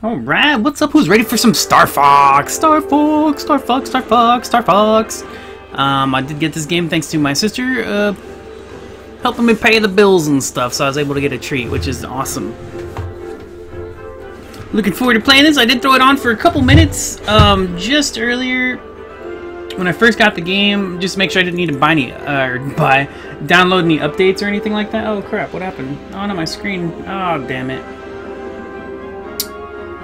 Alright, what's up? Who's ready for some Star Fox? Star Fox, Star Fox, Star Fox, Star Fox. Um, I did get this game thanks to my sister, uh, helping me pay the bills and stuff, so I was able to get a treat, which is awesome. Looking forward to playing this. I did throw it on for a couple minutes, um, just earlier when I first got the game, just to make sure I didn't need to buy any, uh, or buy, download any updates or anything like that. Oh crap, what happened? Oh no, my screen, oh damn it.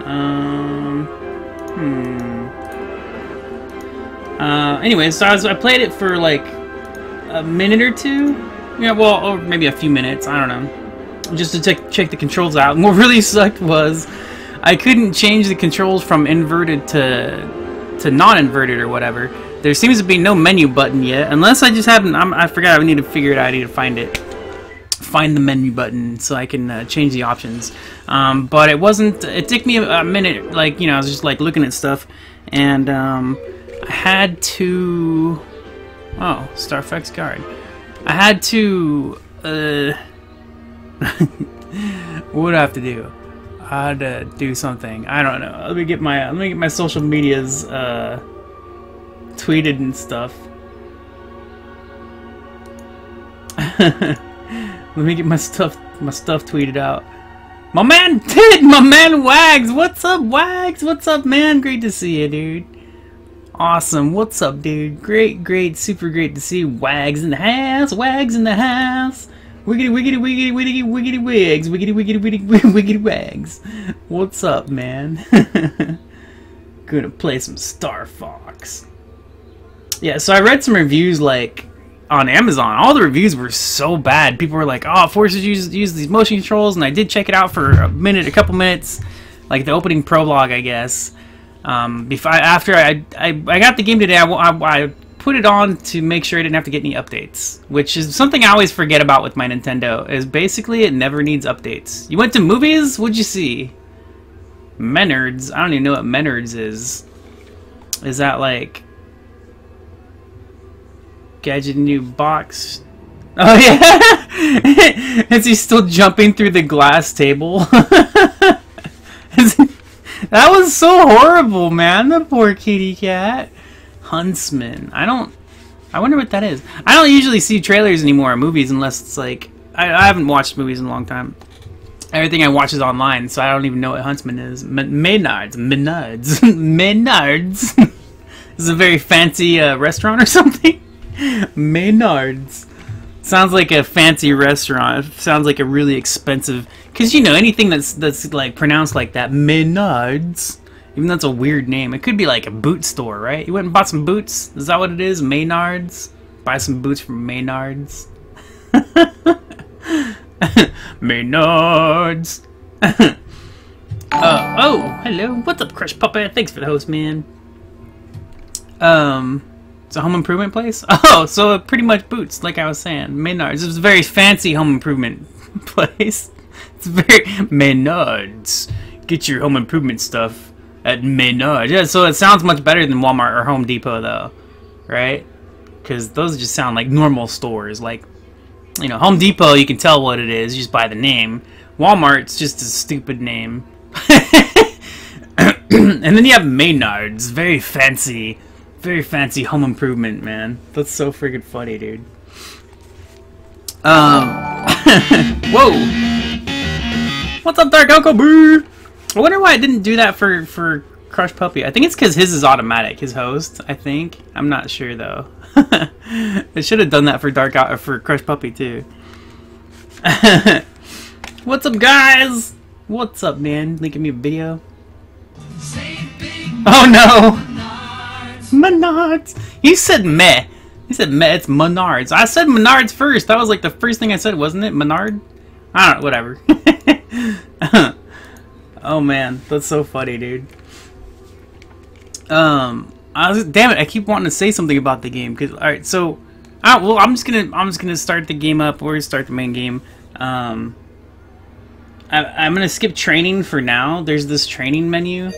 Um, hmm. Uh, anyway, so I, was, I played it for like a minute or two. Yeah, well, or maybe a few minutes. I don't know. Just to check check the controls out. And what really sucked was I couldn't change the controls from inverted to to non-inverted or whatever. There seems to be no menu button yet, unless I just haven't. I'm, I forgot. I need to figure it out. I need to find it find the menu button so I can uh, change the options. Um, but it wasn't, it took me a, minute, like, you know, I was just like looking at stuff and um, I had to, oh, Starflex Guard. I had to, uh, what would I have to do? I had to do something. I don't know. Let me get my, let me get my social medias, uh, tweeted and stuff. Let me get my stuff my stuff tweeted out. My man Tid, my man Wags, what's up Wags? What's up man? Great to see you, dude. Awesome. What's up, dude? Great, great, super great to see Wags in the house. Wags in the house. Wiggity wiggity wiggity wiggity wiggity wigs. Wiggity wiggity wiggity wiggity wags. What's up, man? Gonna play some Star Fox. Yeah, so I read some reviews like on Amazon, all the reviews were so bad. People were like, "Oh, forces use use these motion controls," and I did check it out for a minute, a couple minutes, like the opening prologue, I guess. Um, before after I, I I got the game today, I, I, I put it on to make sure I didn't have to get any updates, which is something I always forget about with my Nintendo. Is basically it never needs updates. You went to movies? What'd you see? Menards. I don't even know what Menards is. Is that like Gadget new box. Oh yeah! Is he still jumping through the glass table? that was so horrible, man. The poor kitty cat. Huntsman. I don't... I wonder what that is. I don't usually see trailers anymore in movies unless it's like... I, I haven't watched movies in a long time. Everything I watch is online, so I don't even know what Huntsman is. M Maynards. Menards. Menards. this is a very fancy uh, restaurant or something? Maynards. Sounds like a fancy restaurant. Sounds like a really expensive. Cause you know anything that's that's like pronounced like that, Maynards. Even though that's a weird name, it could be like a boot store, right? You went and bought some boots. Is that what it is? Maynards. Buy some boots from Maynards. Maynards. uh, oh, hello. What's up, Crush Puppet? Thanks for the host, man. Um. It's a home improvement place? Oh, so it pretty much Boots, like I was saying. Menards. It's a very fancy home improvement place. It's very... Menards. Get your home improvement stuff at Menards. Yeah, so it sounds much better than Walmart or Home Depot, though. Right? Because those just sound like normal stores. Like, you know, Home Depot, you can tell what it is just by the name. Walmart's just a stupid name. and then you have Maynards. Very fancy very fancy home improvement, man. That's so freaking funny, dude. Um. Whoa! What's up, Dark Uncle Boo? I wonder why I didn't do that for for Crush Puppy. I think it's because his is automatic. His host, I think. I'm not sure though. I should have done that for Dark Out for Crush Puppy too. What's up, guys? What's up, man? Linking me a video. Oh no! Menards. You said meh. You said meh. It's Menards. I said Menards first. That was like the first thing I said, wasn't it? Menard? I don't know. Whatever. oh man, that's so funny, dude. Um, I was damn it. I keep wanting to say something about the game because all right. So, ah, well, I'm just gonna I'm just gonna start the game up. We're gonna start the main game. Um, I, I'm gonna skip training for now. There's this training menu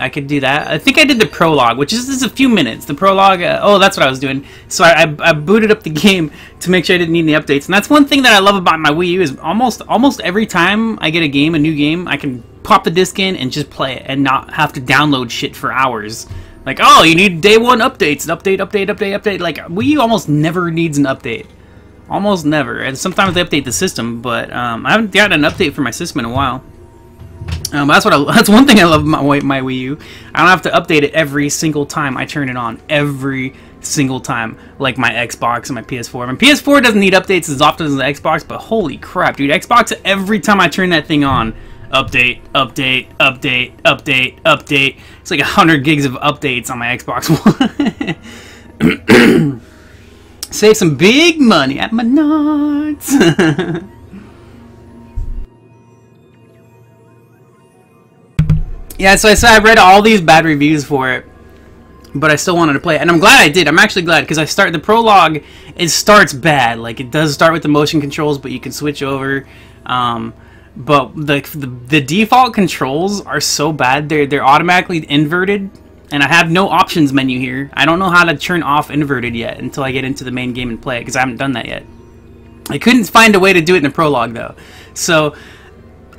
I could do that. I think I did the prologue, which is just a few minutes. The prologue. Uh, oh, that's what I was doing. So I, I, I, booted up the game to make sure I didn't need any updates. And that's one thing that I love about my Wii U is almost almost every time I get a game, a new game, I can pop the disc in and just play it and not have to download shit for hours. Like, oh, you need day one updates, update, update, update, update. Like Wii U almost never needs an update. Almost never. And sometimes they update the system, but um, I haven't gotten an update for my system in a while. Um, that's what I, that's one thing I love my, my Wii U. I don't have to update it every single time I turn it on. Every single time, like my Xbox and my PS4. My PS4 doesn't need updates as often as the Xbox, but holy crap, dude! Xbox every time I turn that thing on, update, update, update, update, update. It's like hundred gigs of updates on my Xbox One. Save some big money at Menards. Yeah, so I said I read all these bad reviews for it, but I still wanted to play it, and I'm glad I did. I'm actually glad because I start the prologue. It starts bad, like it does start with the motion controls, but you can switch over. Um, but the, the the default controls are so bad; they're they're automatically inverted, and I have no options menu here. I don't know how to turn off inverted yet until I get into the main game and play it because I haven't done that yet. I couldn't find a way to do it in the prologue though, so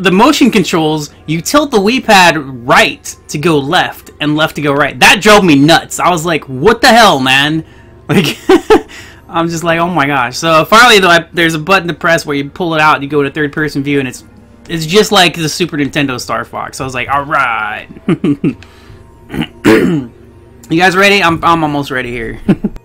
the motion controls, you tilt the Wii pad right to go left and left to go right. That drove me nuts. I was like, what the hell, man? Like, I'm just like, oh my gosh. So finally, though, I, there's a button to press where you pull it out, and you go to third person view, and it's it's just like the Super Nintendo Star Fox. So I was like, all right. you guys ready? I'm, I'm almost ready here.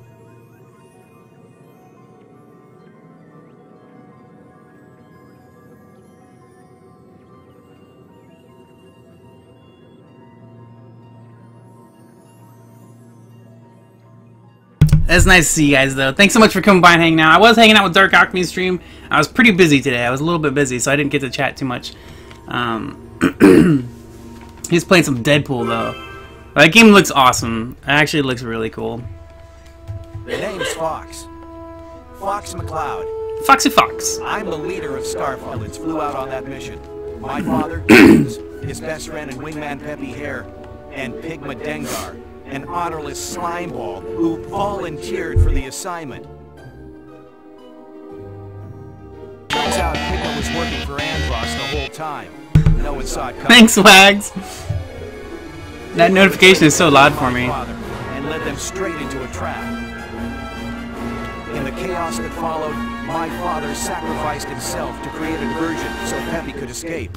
It's nice to see you guys, though. Thanks so much for coming by and hanging out. I was hanging out with Dark Alchemy stream. I was pretty busy today. I was a little bit busy, so I didn't get to chat too much. Um, he's playing some Deadpool, though. That game looks awesome. It actually looks really cool. The name's Fox. Fox McCloud. Foxy Fox. I'm the leader of Star Fox that flew out on that mission. My father, his best friend and wingman Peppy Hare, and Pigma Dengar an honorless slimeball who volunteered for the assignment. Turns out Pigma was working for Andross the whole time. No one saw it coming. Thanks, Wags. That notification is so loud for me. And led them straight into a trap. In the chaos that followed, my father sacrificed himself to create a diversion so Peppy could escape.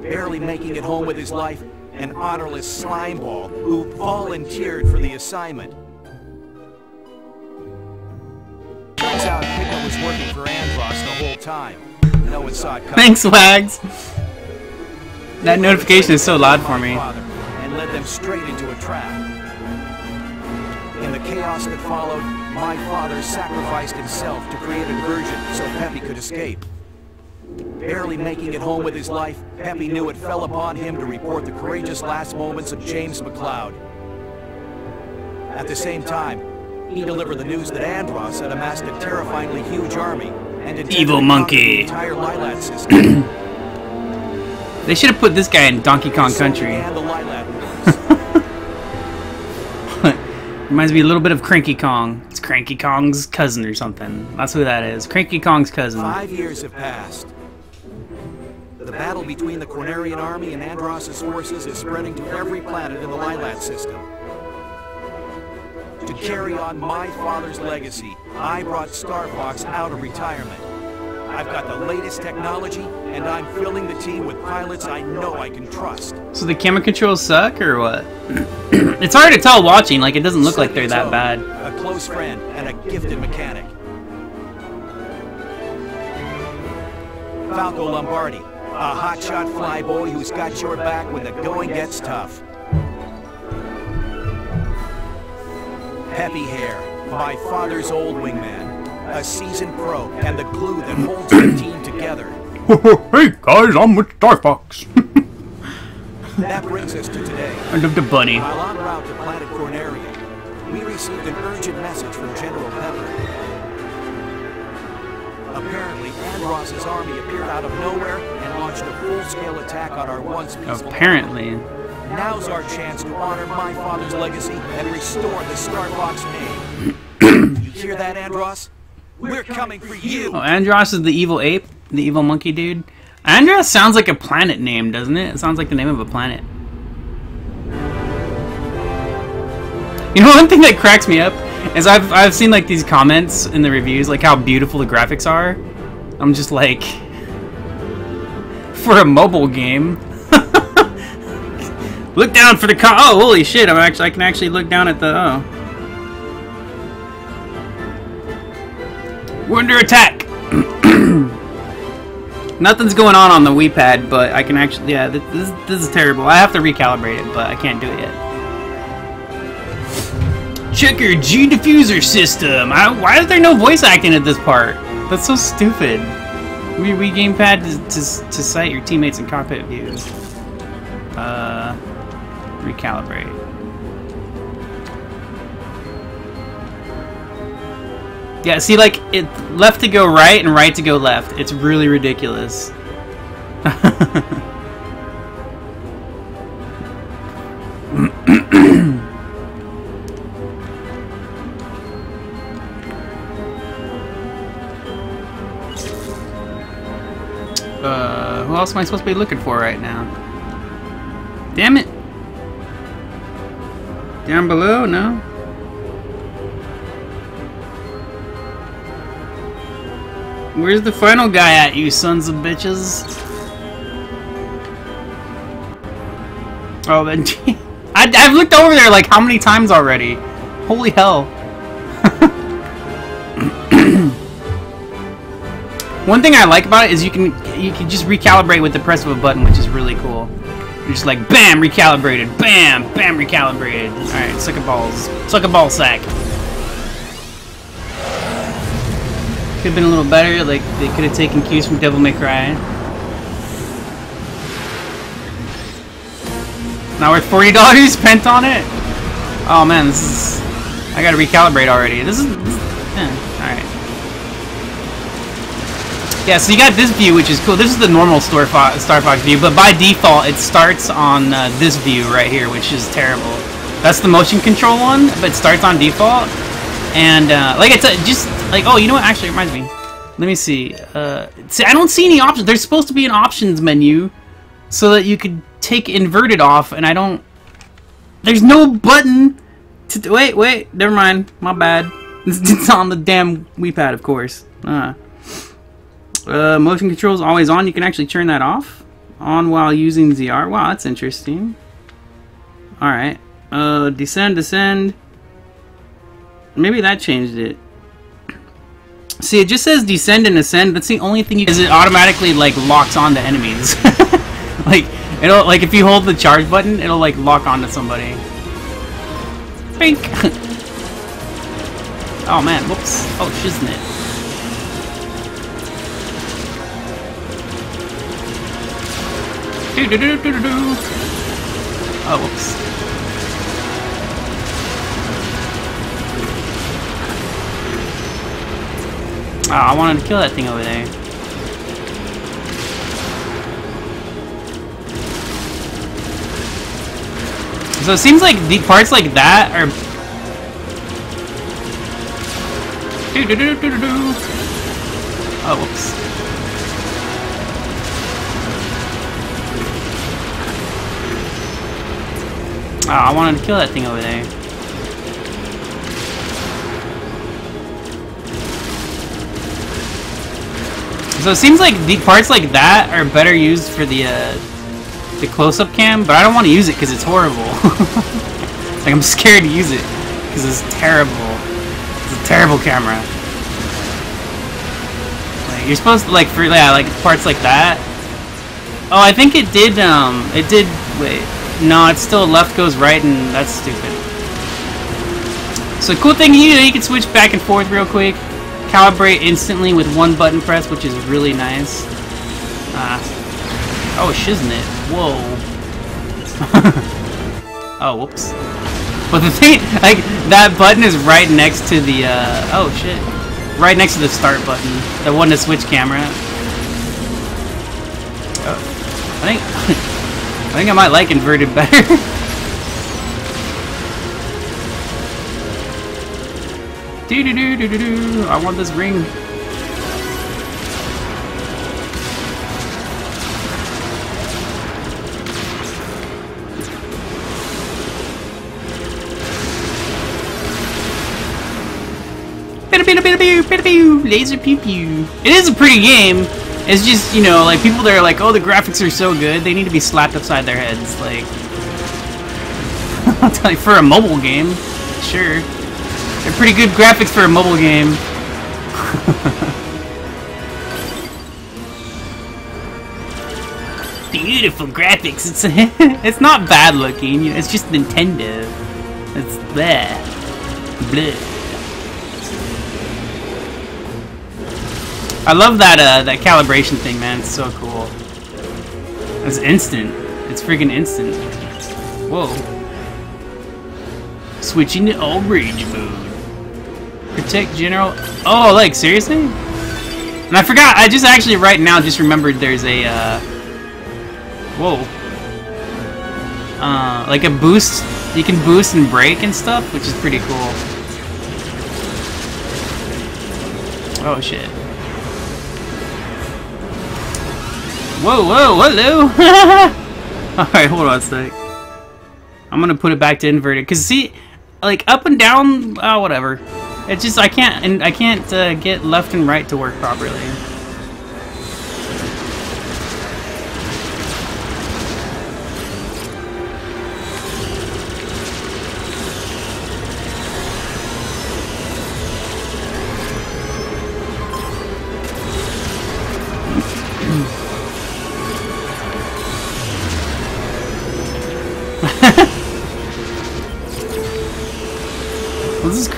Barely making it home with his life, an honorless slimeball who volunteered for the assignment. Turns out Pigma was working for Andross the whole time. No one saw it coming. Thanks, Wags. That notification is so loud for me. And led them straight into a trap. In the chaos that followed, my father sacrificed himself to create a diversion so Peppy could escape. Barely making it home with his life, Peppy knew it fell upon him to report the courageous last moments of James McCloud. At the same time, he delivered the news that Andross had amassed a terrifyingly huge army and evil monkey. The entire Lylat system. they should have put this guy in Donkey Kong Country. Reminds me a little bit of Cranky Kong. It's Cranky Kong's cousin or something. That's who that is. Cranky Kong's cousin. Five years have passed. The battle between the Cornerian army and Andross's forces is spreading to every planet in the Lylat system. To carry on my father's legacy, I brought Star Fox out of retirement. I've got the latest technology, and I'm filling the team with pilots I know I can trust. So the camera controls suck, or what? it's hard to tell watching, like it doesn't look like they're that bad. A close friend and a gifted mechanic. Falco Lombardi, a hotshot flyboy who's got your back when the going gets tough. Peppy Hare, my father's old wingman. A seasoned pro and the glue that holds the team together. hey guys, I'm with Star Fox. that brings us to today. I love the bunny. While en route to Planet Corneria, we received an urgent message from General Pepper. Apparently, Andross's army appeared out of nowhere and launched a full-scale attack on our once peaceful Apparently. Now's our chance to honor my father's legacy and restore the Star Fox name. you hear that, Andross? We're coming for you! Oh, Andross is the evil ape? The evil monkey dude? Andross sounds like a planet name, doesn't it? It sounds like the name of a planet. You know, one thing that cracks me up is I've, I've seen like these comments in the reviews, like how beautiful the graphics are. I'm just like, for a mobile game. look down for the car. Oh, holy shit! I'm actually I can actually look down at the. Oh. We're under attack. Nothing's going on on the Wii pad, but I can actually. Yeah, this, this is terrible. I have to recalibrate it, but I can't do it yet. Checker G diffuser system. I, why is there no voice acting at this part? That's so stupid. We Wii gamepad to, to, to sight your teammates in cockpit view. Uh, recalibrate. Yeah, see, like, it left to go right and right to go left. It's really ridiculous. am I supposed to be looking for right now? Damn it! Down below? No? Where's the final guy at, you sons of bitches? Oh, then I, I've looked over there like how many times already? Holy hell. One thing I like about it is you can you can just recalibrate with the press of a button, which is really cool. You're just like, bam, recalibrated, bam, bam, recalibrated. Alright, suck a balls. Suck a ball sack. Could have been a little better, like they could have taken cues from Devil May Cry. Now we're forty dollars spent on it. Oh man, this is. I gotta recalibrate already. This is. This, yeah, all right. Yeah, so you got this view, which is cool. This is the normal Star Fox, Star Fox view, but by default, it starts on uh, this view right here, which is terrible. That's the motion control one, but starts on default. And, uh, like, it's a, just, like, oh, you know what? Actually, reminds me. Let me see. Uh, see, I don't see any options. There's supposed to be an options menu so that you could take inverted off, and I don't... There's no button to... Wait, wait. Never mind. My bad. It's on the damn Wii pad, of course. Uh. Uh, motion control is always on. You can actually turn that off. On while using ZR. Wow, that's interesting. Alright. Uh, descend, descend. Maybe that changed it. See, it just says descend and ascend. That's the only thing you is it automatically like locks on to enemies. like it'll like if you hold the charge button, it'll like lock onto somebody. Pink. oh man, whoops. Oh shiznit. Oh whoops. Oh, I wanted to kill that thing over there. So it seems like the parts like that are... Oh, whoops. Oh, I wanted to kill that thing over there. So it seems like the parts like that are better used for the uh, the close-up cam, but I don't want to use it because it's horrible. like I'm scared to use it because it's terrible. It's a terrible camera. Like, you're supposed to like for yeah like parts like that. Oh, I think it did. Um, it did. Wait, no, it's still left goes right, and that's stupid. So cool thing you you can switch back and forth real quick calibrate instantly with one button press, which is really nice. Uh, oh, shiznit. Whoa. oh, whoops. But the thing, like, that button is right next to the, uh, oh shit. Right next to the start button. The one to switch camera. Oh, I think, I think I might like inverted better. do do do do do do. I want this ring. Laser pew pew. It is a pretty game. It's just, you know, like people that are like, oh, the graphics are so good, they need to be slapped upside their heads. Like, you, for a mobile game, sure. They're pretty good graphics for a mobile game. Beautiful graphics. It's it's not bad looking. It's just Nintendo. It's there. I love that uh, that calibration thing, man. It's so cool. It's instant. It's freaking instant. Whoa. Switching to all range mode. Protect general. Oh, like seriously? And I forgot. I just actually right now just remembered there's a. Uh... Whoa. Uh, like a boost. You can boost and break and stuff, which is pretty cool. Oh shit. Whoa, whoa, hello! Alright, hold on a sec. I'm gonna put it back to inverted, cause see, like, up and down, oh, whatever. It's just, I can't, and I can't uh, get left and right to work properly.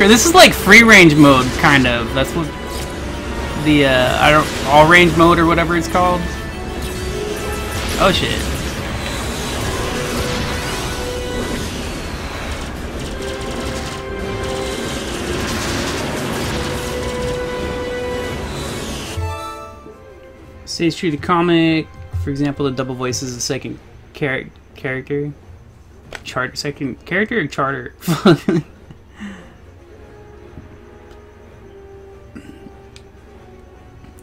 This is like free range mode, kind of. That's what the uh, I don't all range mode or whatever it's called. Oh shit. Stays true the comic. For example, the double voice is the second char character. Chart second character or charter?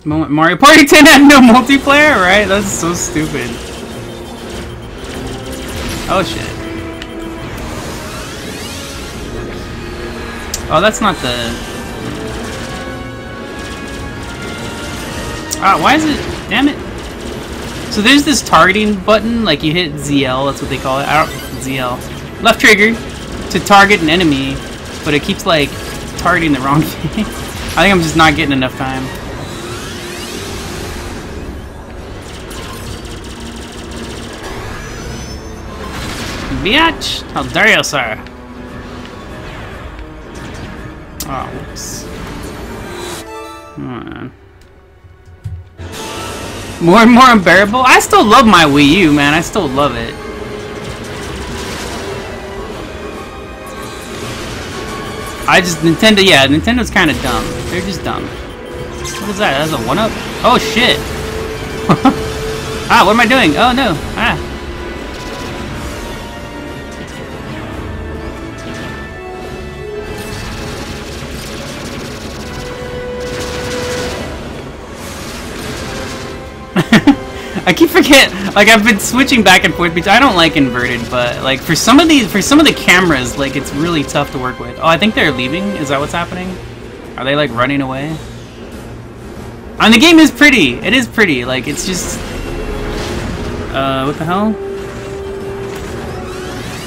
Mario Party 10 had no multiplayer, right? That's so stupid. Oh shit. Oh, that's not the... Ah, why is it... Damn it. So there's this targeting button, like you hit ZL, that's what they call it. I don't... ZL. Left trigger to target an enemy, but it keeps, like, targeting the wrong thing. I think I'm just not getting enough time. Bitch! How dare you, sir? Oh, whoops. More and more unbearable? I still love my Wii U, man. I still love it. I just, Nintendo, yeah, Nintendo's kind of dumb. They're just dumb. What is that? That's a one-up? Oh, shit. ah, what am I doing? Oh, no. Ah. Keep forget. Like I've been switching back and forth between. I don't like inverted, but like for some of these, for some of the cameras, like it's really tough to work with. Oh, I think they're leaving. Is that what's happening? Are they like running away? And the game is pretty. It is pretty. Like it's just. Uh, what the hell?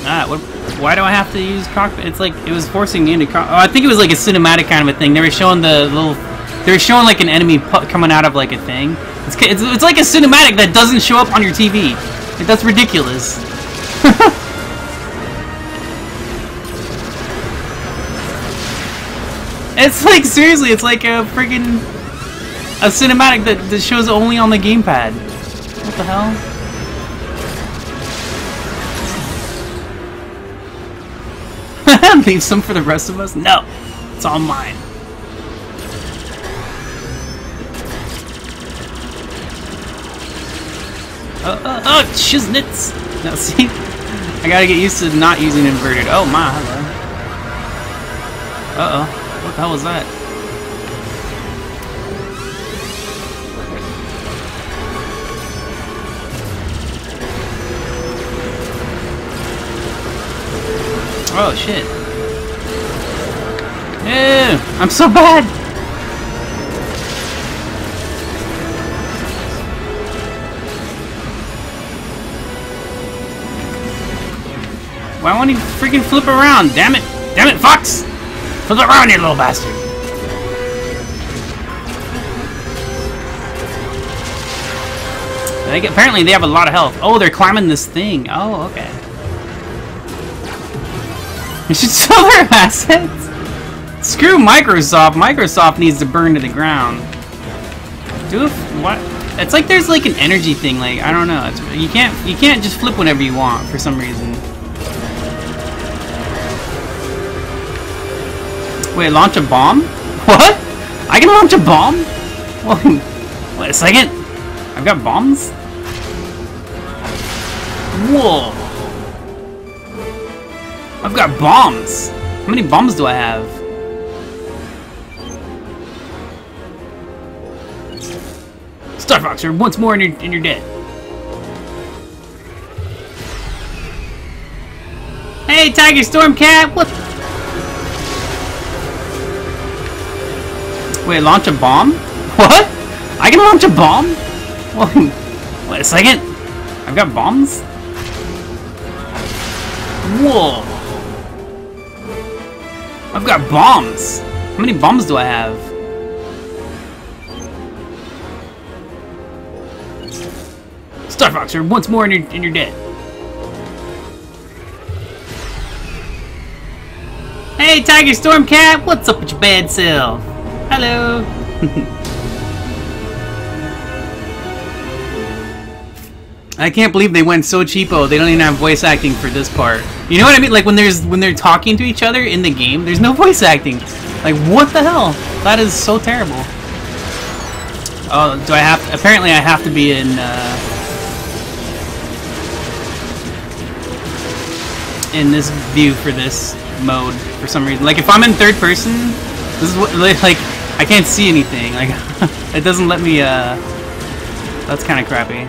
Ah, what? Why do I have to use cockpit? It's like it was forcing me into. oh, I think it was like a cinematic kind of a thing. They were showing the little. They were showing like an enemy coming out of like a thing. It's, it's, it's like a cinematic that doesn't show up on your TV. That's ridiculous. it's like, seriously, it's like a freaking... A cinematic that, that shows only on the gamepad. What the hell? Leave some for the rest of us? No. It's all mine. Uh, oh, shiznits! Now see, I gotta get used to not using inverted. Oh my, hello. Uh oh, what the hell was that? Oh shit. Ew, I'm so bad! Why won't he freaking flip around? Damn it! Damn it, Fox! Flip around, you little bastard! They apparently they have a lot of health. Oh, they're climbing this thing. Oh, okay. You should sell their assets. Screw Microsoft. Microsoft needs to burn to the ground. Do what? It's like there's like an energy thing. Like I don't know. It's, you can't you can't just flip whenever you want for some reason. Wait, launch a bomb? What? I can launch a bomb? wait a second. I've got bombs. Whoa. I've got bombs. How many bombs do I have? Star Fox, you're once more and you're, dead. Hey, Tiger Stormcat, what? Wait, launch a bomb? What? I can launch a bomb? Wait a second. I've got bombs? Whoa. I've got bombs. How many bombs do I have? Star Fox, you're once more and you're, dead. Hey, Tiger Stormcat, what's up with your bad self? Hello. I can't believe they went so cheapo. They don't even have voice acting for this part. You know what I mean? Like when there's when they're talking to each other in the game, there's no voice acting. Like what the hell? That is so terrible. Oh, do I have? Apparently, I have to be in. Uh, in this view for this mode for some reason. Like if I'm in third person, this is what like I can't see anything. Like it doesn't let me. Uh, that's kind of crappy.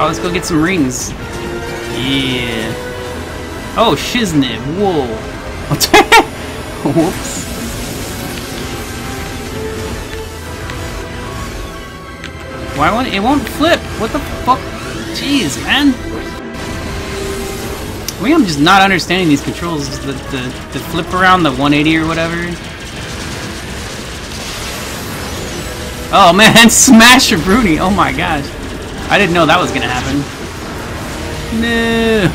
Oh, let's go get some rings. Yeah. Oh, shiznit. Whoa. Whoops. Why won't it won't flip? What the fuck? Jeez, man. Maybe I'm just not understanding these controls. The, the, the flip around the 180 or whatever. Oh man, smash Bruni. Oh my gosh. I didn't know that was gonna happen. No.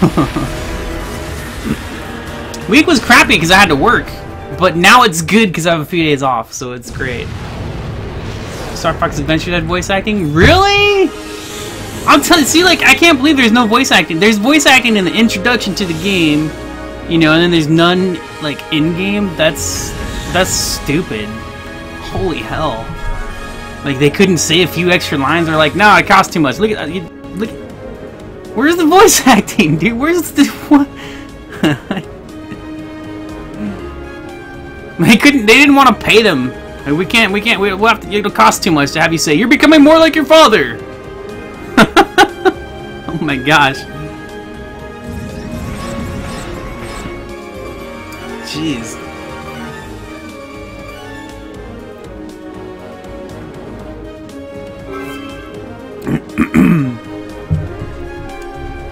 Week was crappy because I had to work, but now it's good because I have a few days off, so it's great. Star Fox Adventure had voice acting? Really? I'm telling see like I can't believe there's no voice acting. There's voice acting in the introduction to the game, you know, and then there's none like in game. That's that's stupid. Holy hell. Like they couldn't say a few extra lines. They're like, no, it costs too much. Look at uh, you, look. Where's the voice acting, dude? Where's the what? they couldn't. They didn't want to pay them. We can't. We can't. We, we'll have to. It'll cost too much to have you say you're becoming more like your father. Oh my gosh. Jeez.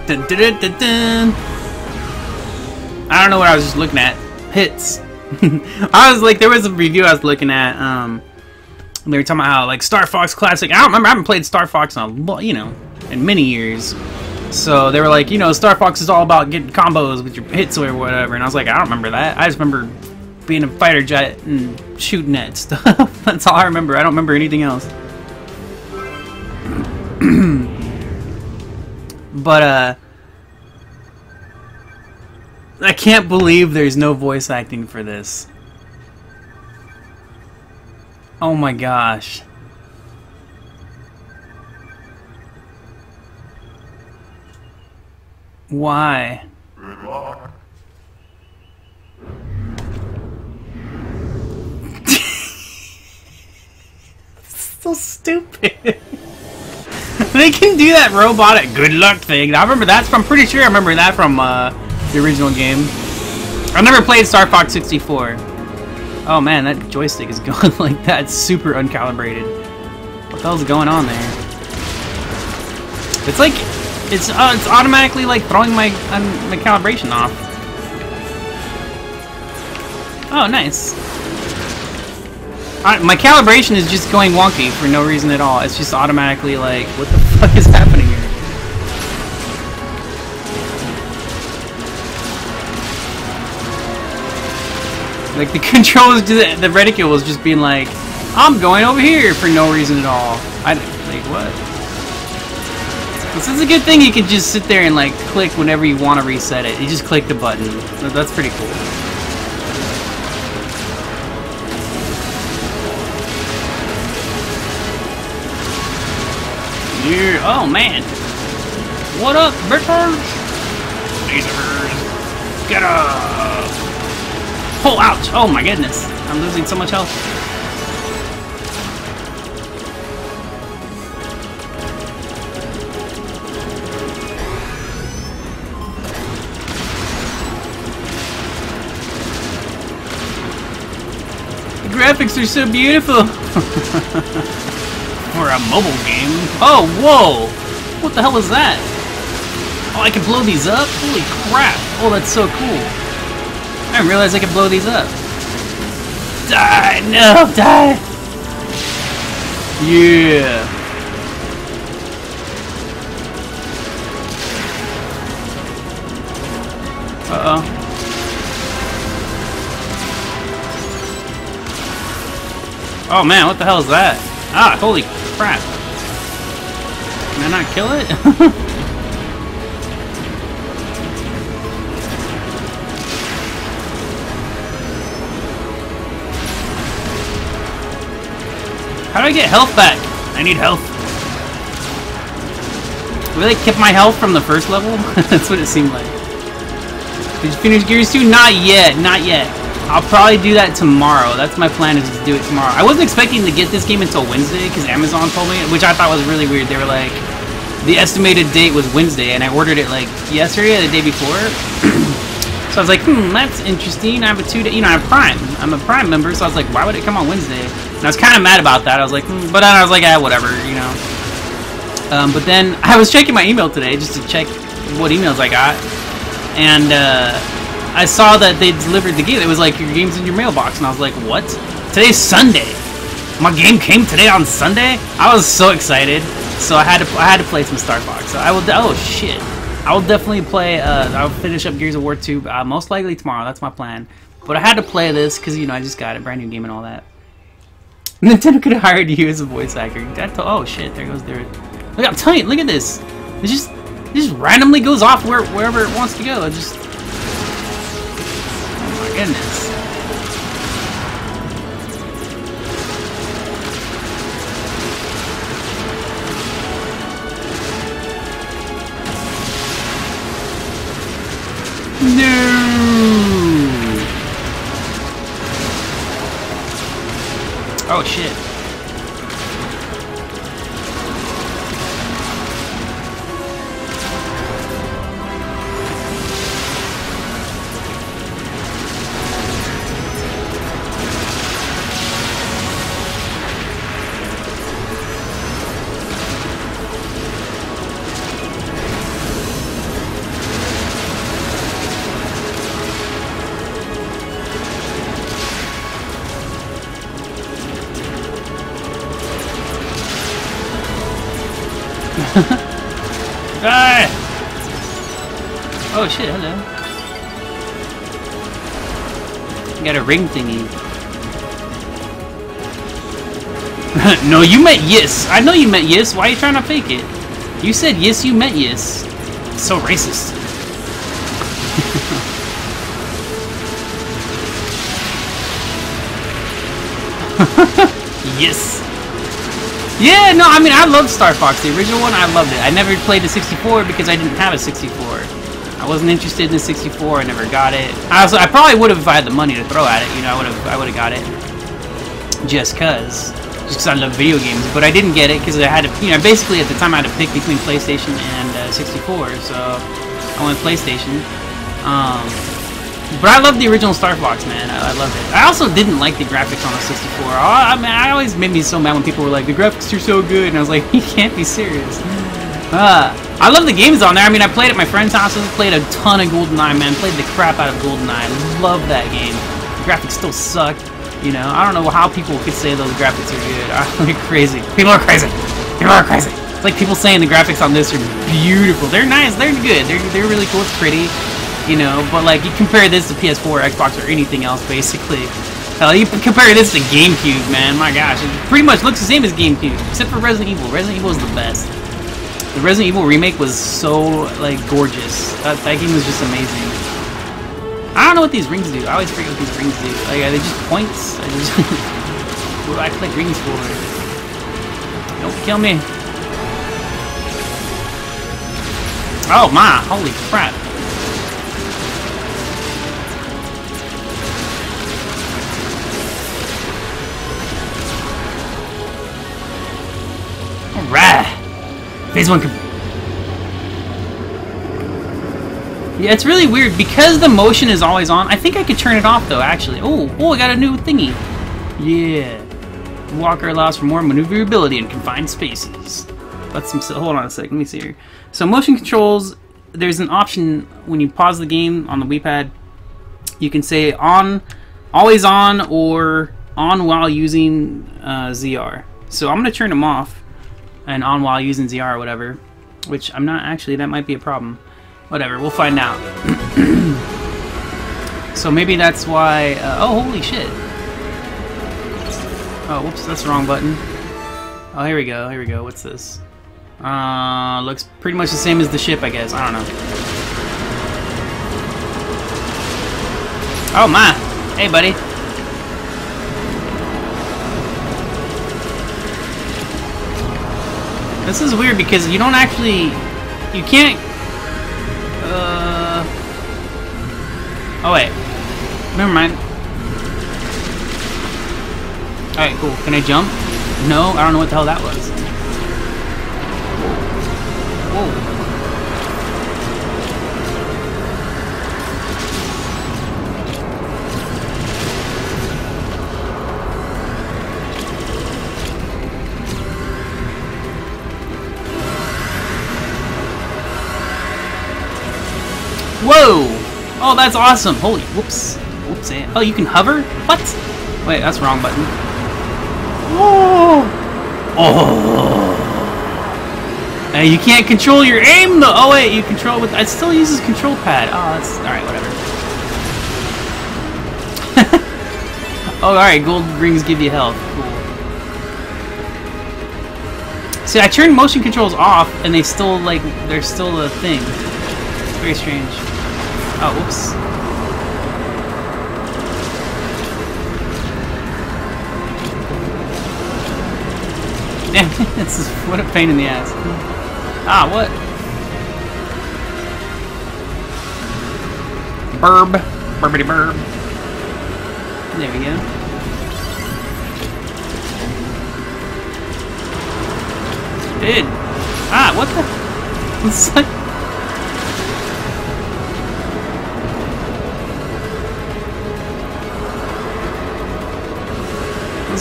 Dun, dun, dun. I don't know what I was just looking at. Hits. I was like, there was a review I was looking at. Um, they were talking about how like Star Fox Classic. I don't remember. I haven't played Star Fox in a you know in many years. So they were like, you know, Star Fox is all about getting combos with your hits or whatever. And I was like, I don't remember that. I just remember being a fighter jet and shooting at stuff. That's all I remember. I don't remember anything else. but uh I can't believe there's no voice acting for this. Oh my gosh. Why? so stupid. they can do that robotic good luck thing. I remember that's from, pretty sure I remember that from uh, the original game. I've never played Star Fox 64. Oh man, that joystick is going like that. It's super uncalibrated. What the hell's going on there? It's like, it's uh, it's automatically like throwing my um, my calibration off. Oh, nice. My calibration is just going wonky for no reason at all. It's just automatically like, what the fuck is happening here? Like the controls, the, the reticule was just being like, I'm going over here for no reason at all. I like what? This is a good thing you can just sit there and like click whenever you want to reset it. You just click the button. So that's pretty cool. Yeah. Oh man. What up, Birders? Lasers. Get up. Oh, ouch! Oh my goodness! I'm losing so much health. Graphics are so beautiful! For a mobile game. Oh, whoa! What the hell is that? Oh, I can blow these up? Holy crap! Oh, that's so cool. I didn't realize I could blow these up. Die! No! Die! Yeah! Oh man, what the hell is that? Ah, holy crap. Can I not kill it? How do I get health back? I need health. Really kept my health from the first level? That's what it seemed like. Did you finish Gears 2? Not yet, not yet. I'll probably do that tomorrow. That's my plan is to do it tomorrow. I wasn't expecting to get this game until Wednesday because Amazon told me, which I thought was really weird. They were like, the estimated date was Wednesday, and I ordered it like yesterday or the day before. so I was like, hmm, that's interesting. I have a two day, you know, I'm Prime. I'm a Prime member, so I was like, why would it come on Wednesday? And I was kind of mad about that. I was like, hmm, but then I was like, ah, whatever, you know. Um, but then I was checking my email today just to check what emails I got, and uh, I saw that they delivered the game. It was like your game's in your mailbox, and I was like, what? Today's Sunday. My game came today on Sunday. I was so excited, so I had to I had to play some Star Fox. So I will. Oh shit! I will definitely play. Uh, I'll finish up Gears of War 2 uh, most likely tomorrow. That's my plan. But I had to play this because you know I just got a brand new game and all that. Nintendo could have hired you as a voice actor. That oh shit! There goes their. Look, I'm telling you. Look at this. It just it just randomly goes off where wherever it wants to go. It just. Goodness. No. Oh shit. Ring thingy. no, you meant yes. I know you meant yes. Why are you trying to fake it? You said yes, you meant yes. So racist. Yes. Yeah, no, I mean, I loved Star Fox, the original one. I loved it. I never played the 64 because I didn't have a 64. I wasn't interested in the 64. I never got it. I also, I probably would have if I had the money to throw at it. You know, I would have, I would have got it just cause, just cause I love video games. But I didn't get it because I had to, you know, basically at the time I had to pick between PlayStation and uh, 64. So I went PlayStation. Um, but I love the original Star Fox, man. I, I loved it. I also didn't like the graphics on the 64. I, I mean, I always made me so mad when people were like, the graphics are so good, and I was like, you can't be serious. Uh, I love the games on there. I mean, I played at my friend's houses, played a ton of GoldenEye, man. Played the crap out of GoldenEye. Love that game. The graphics still suck. You know, I don't know how people could say those graphics are good. I'm crazy. People are crazy. People are crazy. It's like people saying the graphics on this are beautiful. They're nice. They're good. They're, they're really cool. It's pretty you know, but like you compare this to PS4 or Xbox or anything else, basically. Hell, you compare this to GameCube, man. My gosh, it pretty much looks the same as GameCube, except for Resident Evil. Resident Evil is the best. The Resident Evil remake was so like gorgeous. That, that game was just amazing. I don't know what these rings do. I always forget what these rings do. Like, are they just points? I just what do I collect rings for? Don't kill me. Oh my! Holy crap! Alright! Phase 1 Yeah, it's really weird. Because the motion is always on, I think I could turn it off, though, actually. Oh, oh, I got a new thingy. Yeah. Walker allows for more maneuverability in confined spaces. Let's hold on a sec. Let me see here. So motion controls, there's an option when you pause the game on the Wii Pad. You can say on, always on, or on while using uh, ZR. So I'm going to turn them off and on while using ZR or whatever. Which I'm not actually, that might be a problem. Whatever, we'll find out. so maybe that's why, uh, oh holy shit. Oh, whoops, that's the wrong button. Oh, here we go, here we go, what's this? Uh, looks pretty much the same as the ship, I guess, I don't know. Oh my! Hey buddy! This is weird because you don't actually... You can't... Uh... Oh, wait. Never mind. Alright, cool. Can I jump? No, I don't know what the hell that was. Whoa. Whoa! Oh, that's awesome! Holy, whoops. Whoops. Eh. Oh, you can hover? What? Wait, that's wrong button. Oh! Oh! And you can't control your aim though! Oh wait, you control with- it still uses control pad. Oh, that's- alright, whatever. oh, alright, gold rings give you health. Cool. See, I turned motion controls off, and they still, like, they're still a thing. It's very strange. Oh, whoops. Damn, this is what a pain in the ass. Ah, what? Burb. Burbity burb. There we go. Dude. Ah, what the? It's like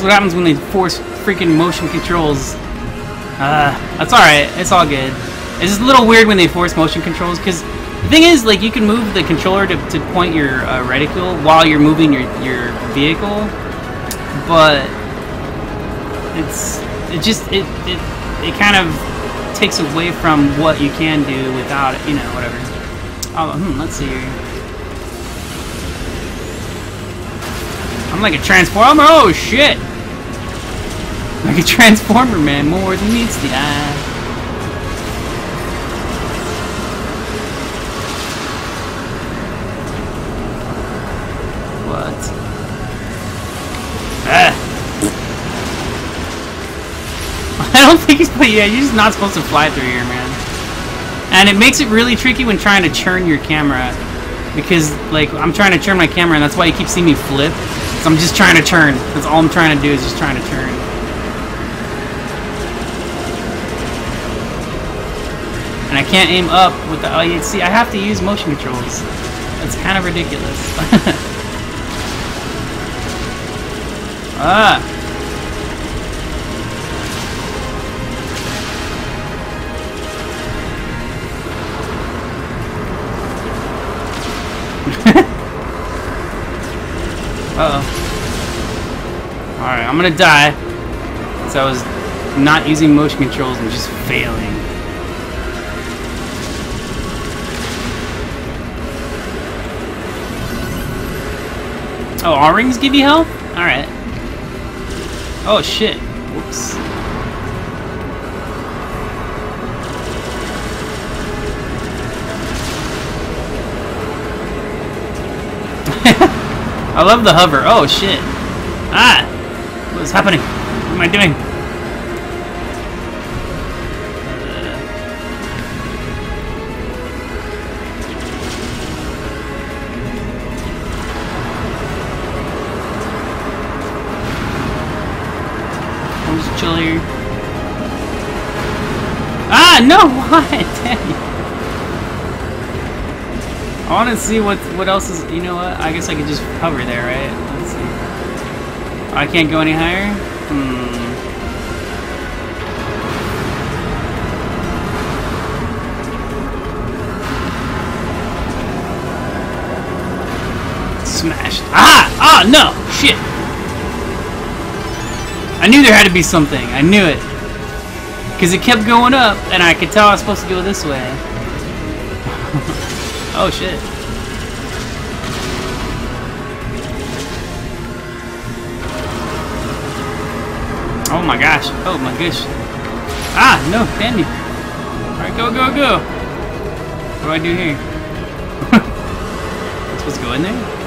what happens when they force freaking motion controls. Uh, that's alright. It's all good. It's just a little weird when they force motion controls, because the thing is, like, you can move the controller to, to point your uh, reticle while you're moving your, your vehicle, but it's, it just, it, it, it kind of takes away from what you can do without it, you know, whatever. Oh, hmm, let's see here. I'm like a transformer. Oh shit! Like a transformer, man. More than meets the eye. What? Ah! I don't think he's, yeah, you're just not supposed to fly through here, man. And it makes it really tricky when trying to churn your camera. Because, like, I'm trying to churn my camera, and that's why you keep seeing me flip. I'm just trying to turn. That's all I'm trying to do is just trying to turn. And I can't aim up with the... Oh, see, I have to use motion controls. That's kind of ridiculous. ah! Uh oh Alright, I'm gonna die. So I was not using motion controls and just failing. Oh, R-rings give you health? Alright. Oh shit. Whoops. I love the hover. Oh, shit. Ah! What is happening? What am I doing? no! Damn I want to see what what else is. You know what? I guess I could just hover there, right? Let's see. Oh, I can't go any higher. Hmm. Smashed. Ah! Ah! No! Shit! I knew there had to be something. I knew it. Because it kept going up, and I could tell I was supposed to go this way. Oh shit. Oh my gosh. Oh my gosh. Ah, no, damn you. Alright, go, go, go. What do I do here? I'm supposed to go in there?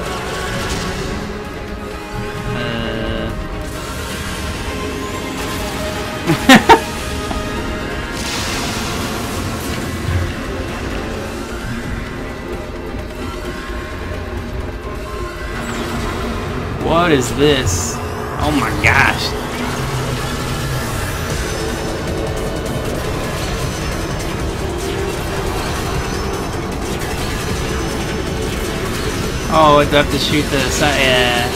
What is this? Oh my gosh. Oh, I have to shoot the side. Uh, yeah.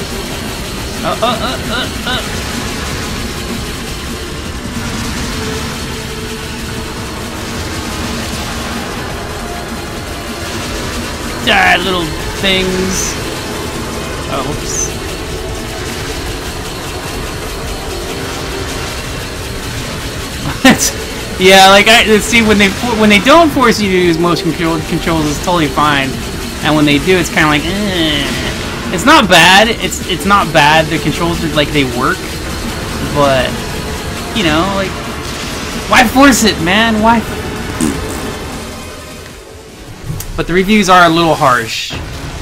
Oh, oh, oh, oh, oh. Die, little things. Oh, whoops. Yeah, like I see when they when they don't force you to use motion control, controls, it's totally fine, and when they do, it's kind of like, eh. it's not bad. It's it's not bad. The controls are like they work, but you know, like why force it, man? Why? But the reviews are a little harsh.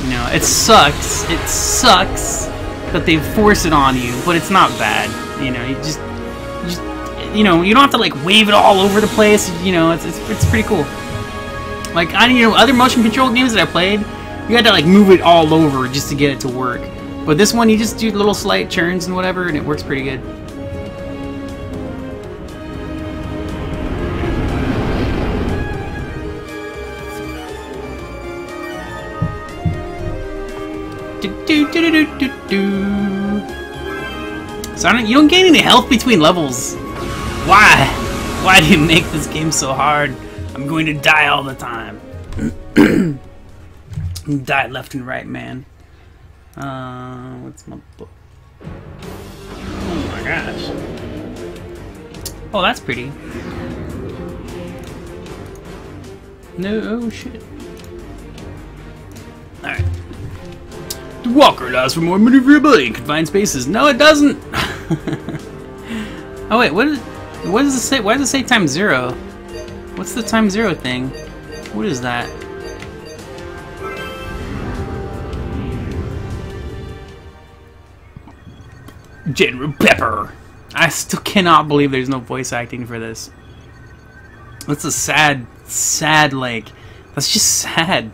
You know, it sucks. It sucks that they force it on you, but it's not bad. You know, you just you know, you don't have to like wave it all over the place. You know, it's it's, it's pretty cool. Like I you know other motion control games that I played, you had to like move it all over just to get it to work. But this one, you just do little slight turns and whatever, and it works pretty good. Do, do, do. So I don't, you don't gain any health between levels. Why? Why do you make this game so hard? I'm going to die all the time. die left and right, man. Uh, what's my book? Oh my gosh. Oh, that's pretty. No, oh shit. Alright. The walker allows for more maneuverability in confined spaces. No, it doesn't! oh wait, what is... What does it say? Why does it say time zero? What's the time zero thing? What is that? General Pepper. I still cannot believe there's no voice acting for this. That's a sad, sad, like, that's just sad.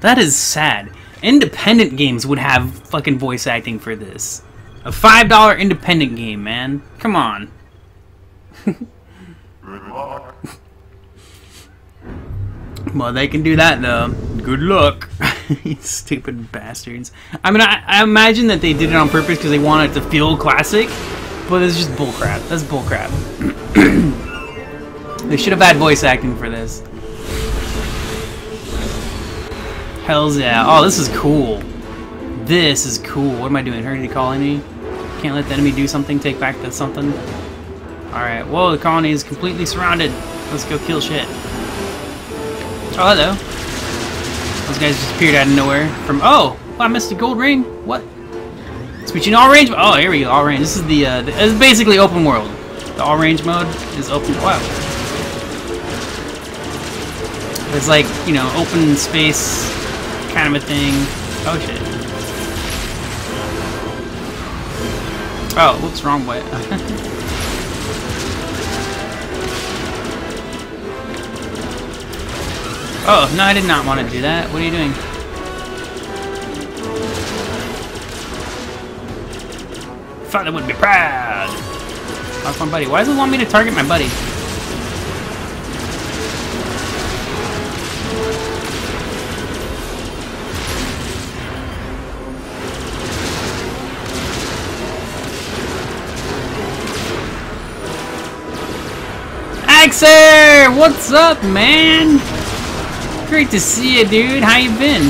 That is sad. Independent games would have fucking voice acting for this. A $5 independent game, man. Come on. well, they can do that, though. Good luck. stupid bastards. I mean, I, I imagine that they did it on purpose because they wanted to feel classic, but it's just bullcrap. That's bullcrap. they should have had voice acting for this. Hells yeah. Oh, this is cool. This is cool. What am I doing? Hurry calling me? Can't let the enemy do something, take back the something. Alright, whoa, the colony is completely surrounded. Let's go kill shit. Oh, hello. Those guys just appeared out of nowhere. From oh, I missed a gold ring. What? Switching all range. Oh, here we go. All range. This is the. Uh, the it's basically open world. The all range mode is open. Wow. It's like you know open space kind of a thing. Oh shit. Oh, whoops, wrong way. oh, no, I did not want to do that. What are you doing? Father would be proud. That's my buddy. Why does it want me to target my buddy? Axer! What's up, man? Great to see you, dude. How you been?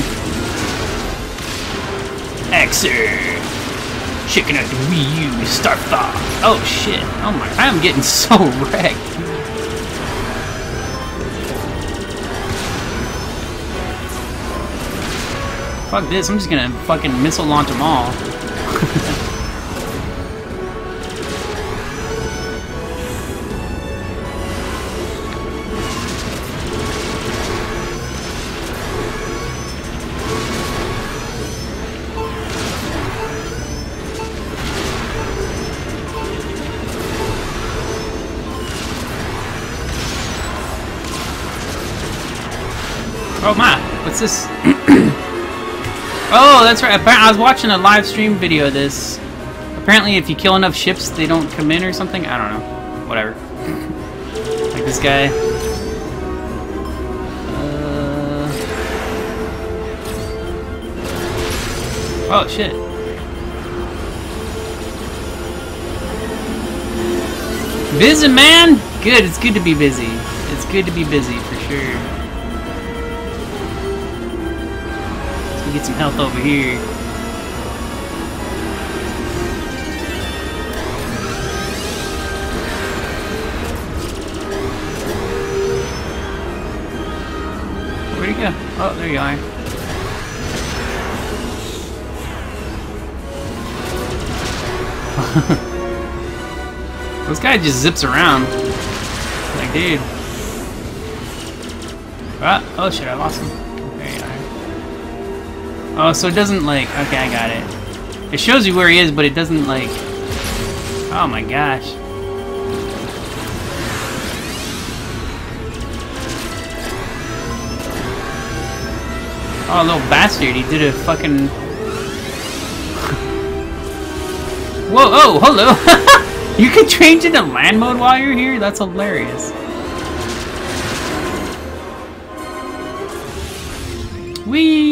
Axer! Checking out the Wii U Star Fox. Oh, shit. Oh my, I am getting so wrecked. Fuck this, I'm just gonna fucking missile launch them all. what's this? oh, that's right. I was watching a live stream video of this. Apparently, if you kill enough ships, they don't come in or something. I don't know. Whatever. like this guy. Uh... Oh shit. Busy, man. Good. It's good to be busy. It's good to be busy for sure. Get some health over here. Where'd he go? Oh, there you are. this guy just zips around. Like, dude. Ah, oh shit, I lost him. Oh, so it doesn't like... Okay, I got it. It shows you where he is, but it doesn't like... Oh my gosh. Oh, little bastard, he did a fucking... Whoa, oh, hello! you can change into land mode while you're here? That's hilarious. Whee!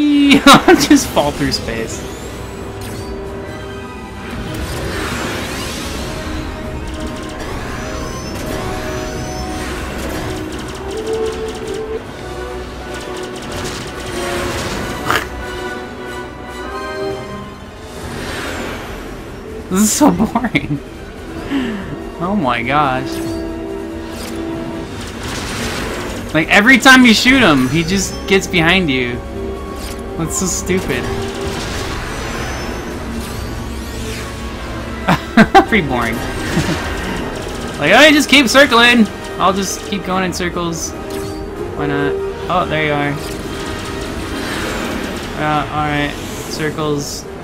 Just fall through space. this is so boring. Oh my gosh. Like, every time you shoot him, he just gets behind you. That's so stupid. Pretty boring. like, I just keep circling! I'll just keep going in circles. Why not? Oh, there you are. Uh, alright. Circles.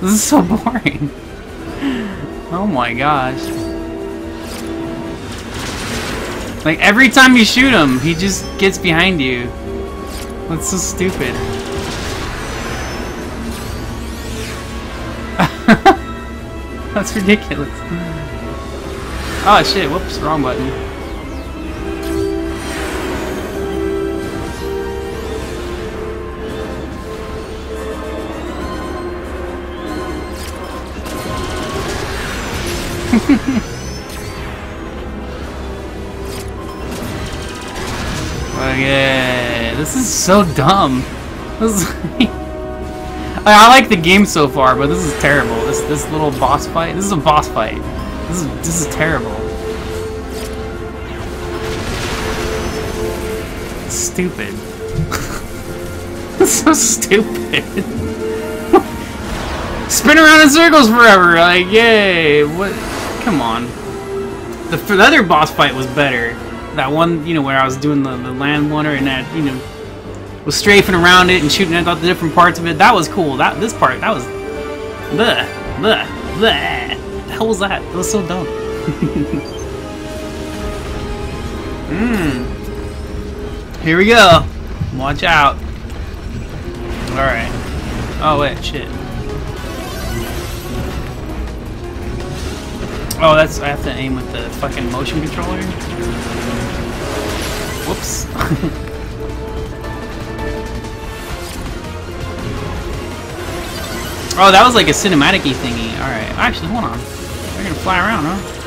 This is so boring. Oh my gosh. Like, every time you shoot him, he just gets behind you. That's so stupid. That's ridiculous. Oh shit, whoops, wrong button. Is so dumb. Is I, I like the game so far, but this is terrible. This this little boss fight. This is a boss fight. This is this is terrible. Stupid. so stupid. Spin around in circles forever. Like, yay! What? Come on. The, the other boss fight was better. That one, you know, where I was doing the, the land wonder and that, you know, was strafing around it and shooting at all the different parts of it. That was cool. That this part, that was, bleh, bleh. The hell was that? That was so dumb. Mmm. Here we go. Watch out. All right. Oh wait, shit. Oh, that's I have to aim with the fucking motion controller. Whoops. oh, that was like a cinematic-y thingy. Alright, actually, hold on. They're gonna fly around, huh?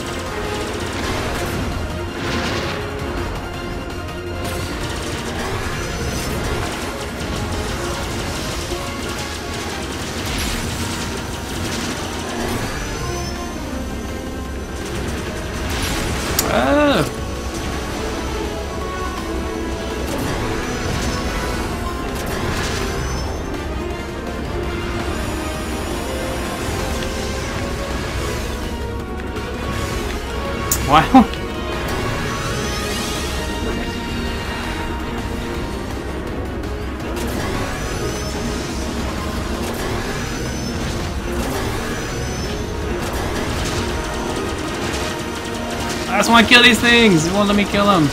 Want to kill these things. It won't let me kill them.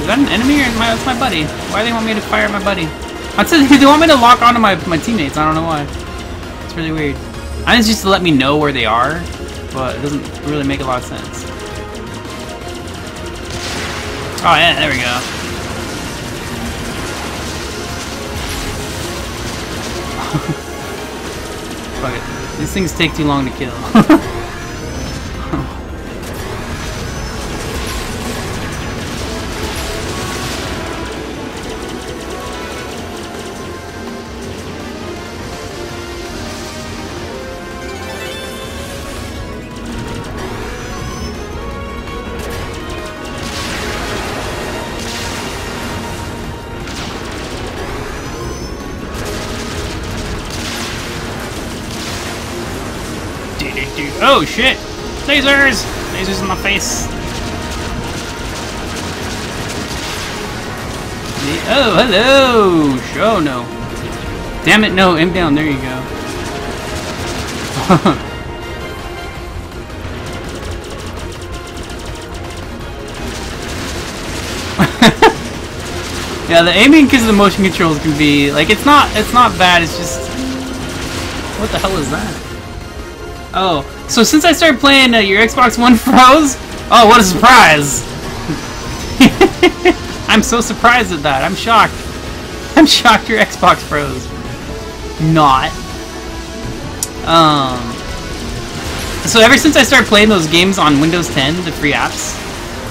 Is that an enemy or my, that's my buddy? Why do they want me to fire at my buddy? That's it, they want me to lock onto my, my teammates. I don't know why. It's really weird. I think it's just to let me know where they are, but it doesn't really make a lot of sense. Oh yeah, there we go. Things take too long to kill. Oh shit! Lasers! Lasers in my face! Oh, hello! Show no. Damn it, no, aim down, there you go. yeah, the aiming because of the motion controls can be like it's not it's not bad. It's just what the hell is that? Oh, so since I started playing uh, your Xbox One froze? Oh, what a surprise! I'm so surprised at that. I'm shocked. I'm shocked your Xbox froze. Not. Um. So ever since I started playing those games on Windows 10, the free apps,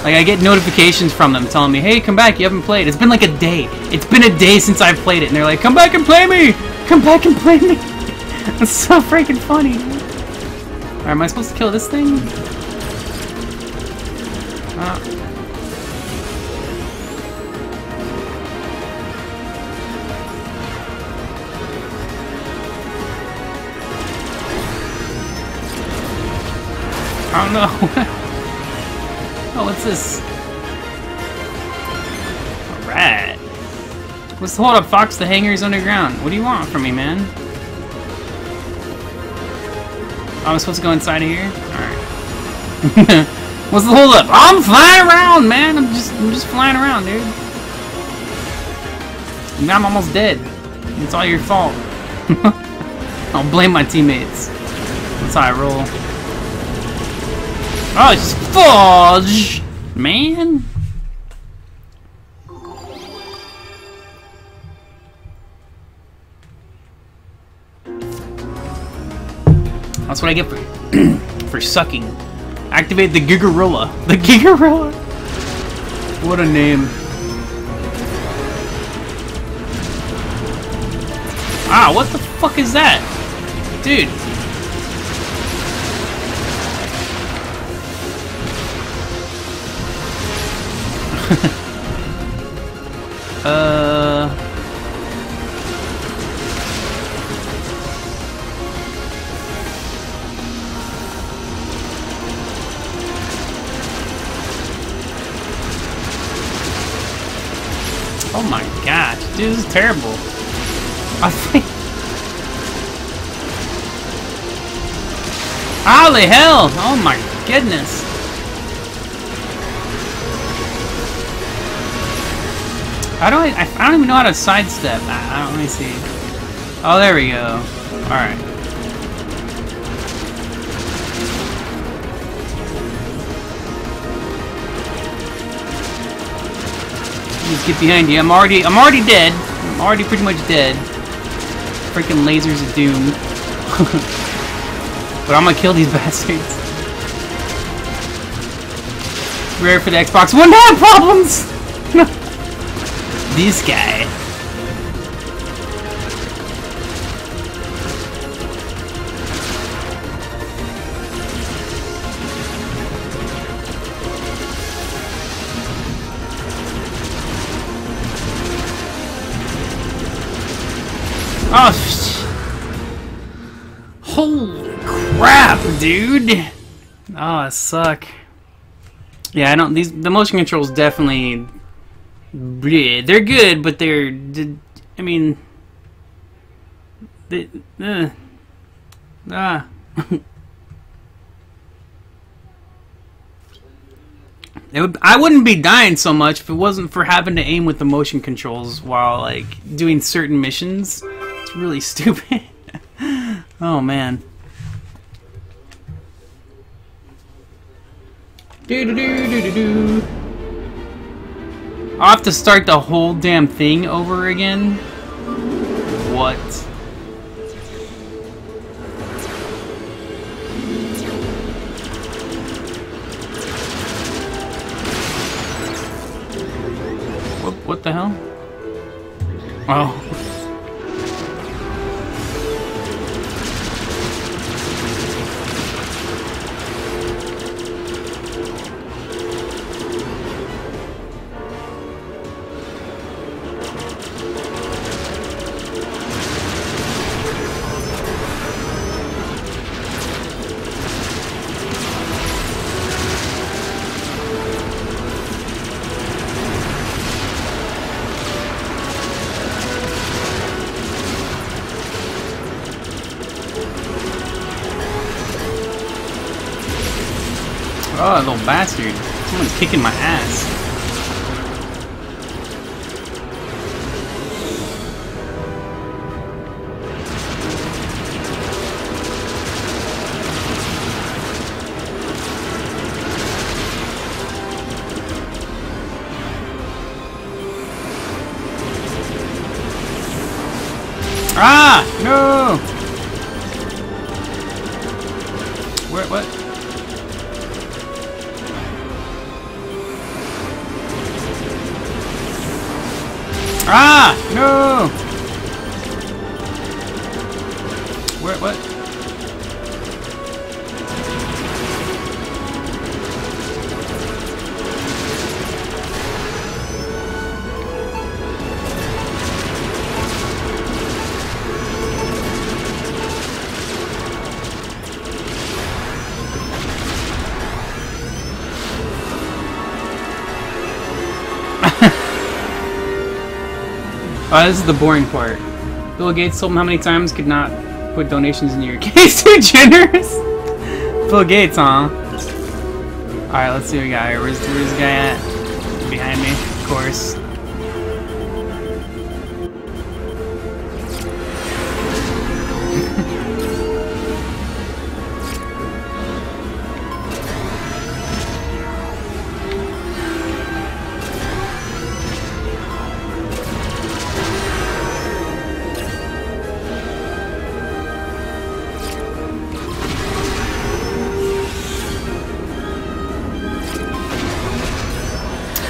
like I get notifications from them telling me, "Hey, come back! You haven't played." It's been like a day. It's been a day since I've played it, and they're like, "Come back and play me! Come back and play me!" It's so freaking funny. Am I supposed to kill this thing? Uh. I don't know. oh, what's this? Alright. What's the hold up, Fox? The hangar is underground. What do you want from me, man? I'm supposed to go inside of here? Alright. What's the hold up? I'm flying around, man! I'm just I'm just flying around, dude. Now I'm almost dead. It's all your fault. I'll blame my teammates. That's how I roll. Oh, it's fudge! Man! That's what I get for for sucking. Activate the Gigarilla. The Gigarilla? What a name. Ah, what the fuck is that? Dude. uh... Oh my gosh, dude, this is terrible. I think... Holy hell! Oh my goodness! How do I... I don't even know how to sidestep. I, I don't... Let me see. Oh, there we go. Alright. Just get behind you. I'm already... I'm already dead. I'm already pretty much dead. Freaking lasers of doom. but I'm gonna kill these bastards. Rare for the Xbox One to have problems! these guy. Dude! Oh, I suck. Yeah, I don't. These the motion controls definitely. They're good, but they're. I mean. They, uh, ah. It would, I wouldn't be dying so much if it wasn't for having to aim with the motion controls while like doing certain missions. It's really stupid. oh man. I'll have to start the whole damn thing over again. What? What, what the hell? Oh. Oh, This is the boring part. Bill Gates told him how many times could not put donations in your case. Too generous. Bill Gates, huh? Alright, let's see what we got here. Where's, where's guy at? Behind me, of course.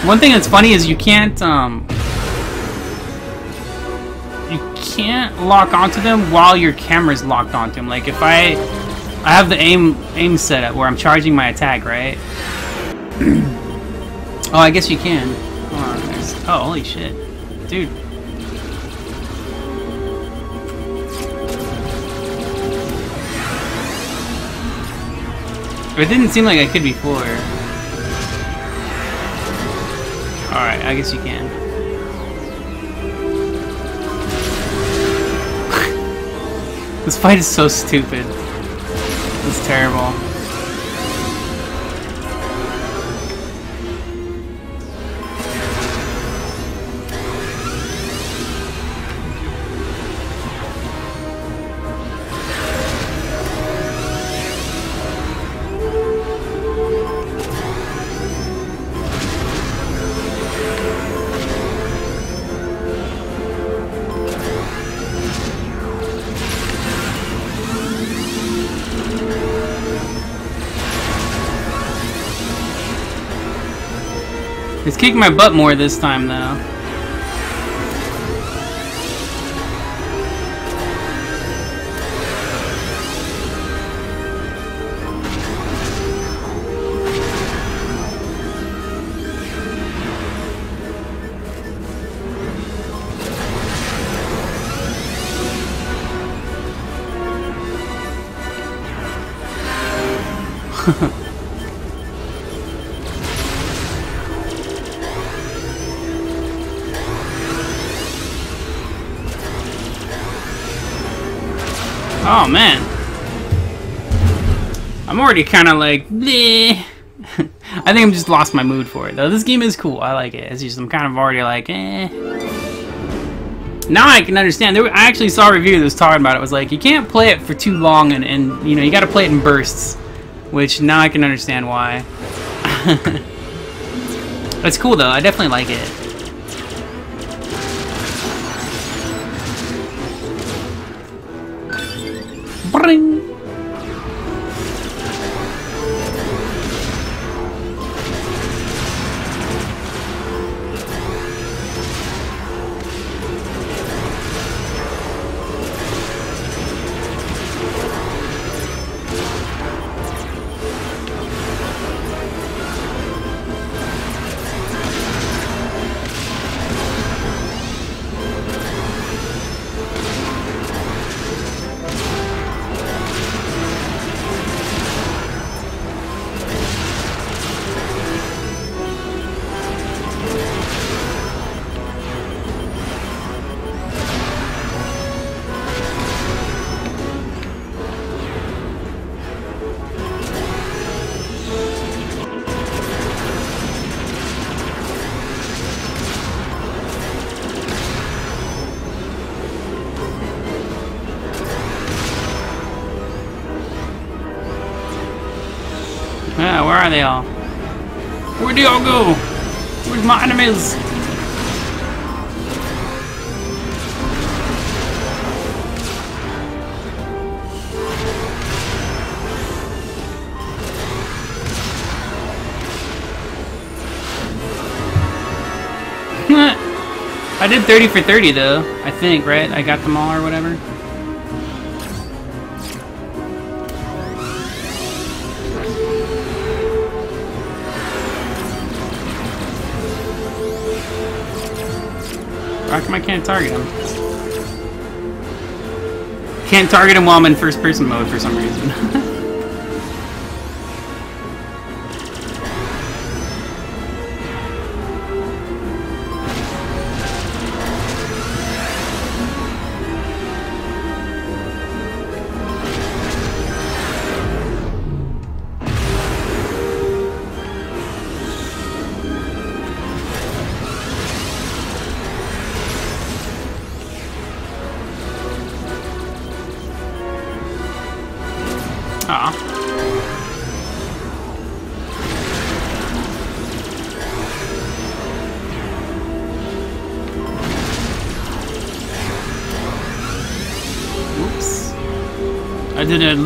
One thing that's funny is you can't um you can't lock onto them while your camera's locked onto them. Like if I I have the aim aim set up where I'm charging my attack, right? oh, I guess you can. On, oh, holy shit, dude. It didn't seem like I could before. Alright, I guess you can. this fight is so stupid. It's terrible. Kicking my butt more this time, though. Oh man. I'm already kind of like. I think I'm just lost my mood for it though. This game is cool. I like it. It's just I'm kind of already like, eh. Now I can understand. There, I actually saw a review that was talking about it. it was like you can't play it for too long, and, and you know you got to play it in bursts. Which now I can understand why. it's cool though. I definitely like it. Enemies? I did 30 for 30 though, I think, right? I got them all or whatever. Can't target him? Can't target him while I'm in first person mode for some reason.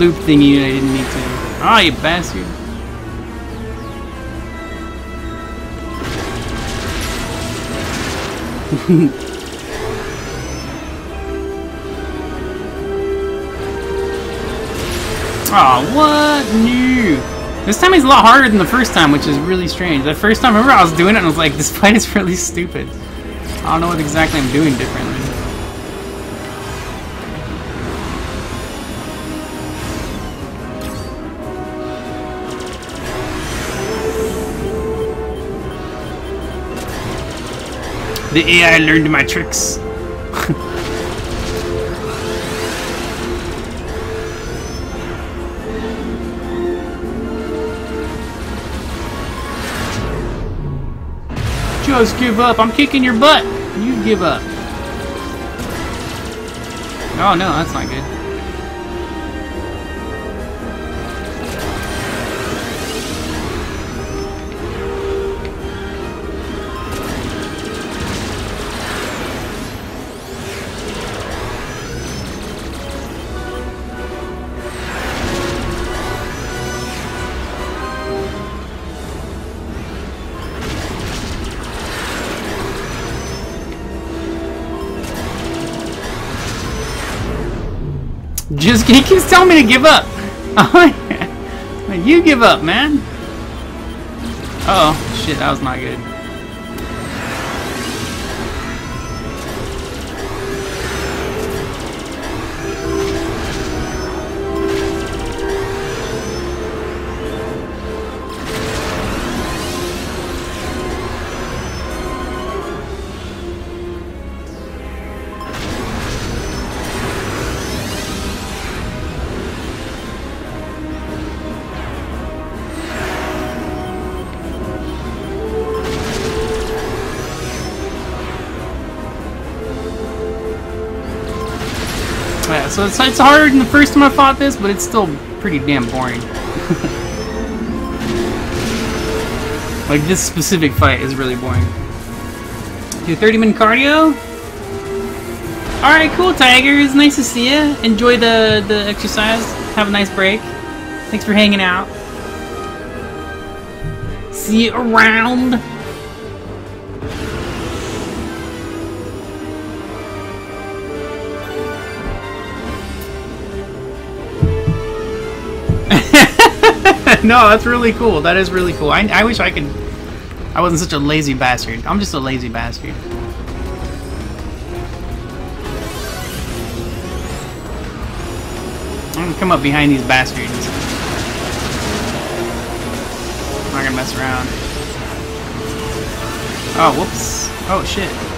loop thingy I didn't need to. Ah, you bastard. Oh, what? No. This time is a lot harder than the first time, which is really strange. The first time, I remember I was doing it and I was like, this fight is really stupid. I don't know what exactly I'm doing differently. The AI learned my tricks. Just give up. I'm kicking your butt. You give up. Oh no, that's not good. Just he keeps telling me to give up. you give up, man. Uh oh, shit, that was not good. So it's, it's harder than the first time I fought this, but it's still pretty damn boring. like, this specific fight is really boring. Do 30 minute cardio? Alright, cool, Tigers. Nice to see you. Enjoy the, the exercise. Have a nice break. Thanks for hanging out. See you around. no, that's really cool. That is really cool. I, I wish I could... I wasn't such a lazy bastard. I'm just a lazy bastard. I'm gonna come up behind these bastards. I'm not gonna mess around. Oh, whoops. Oh, shit.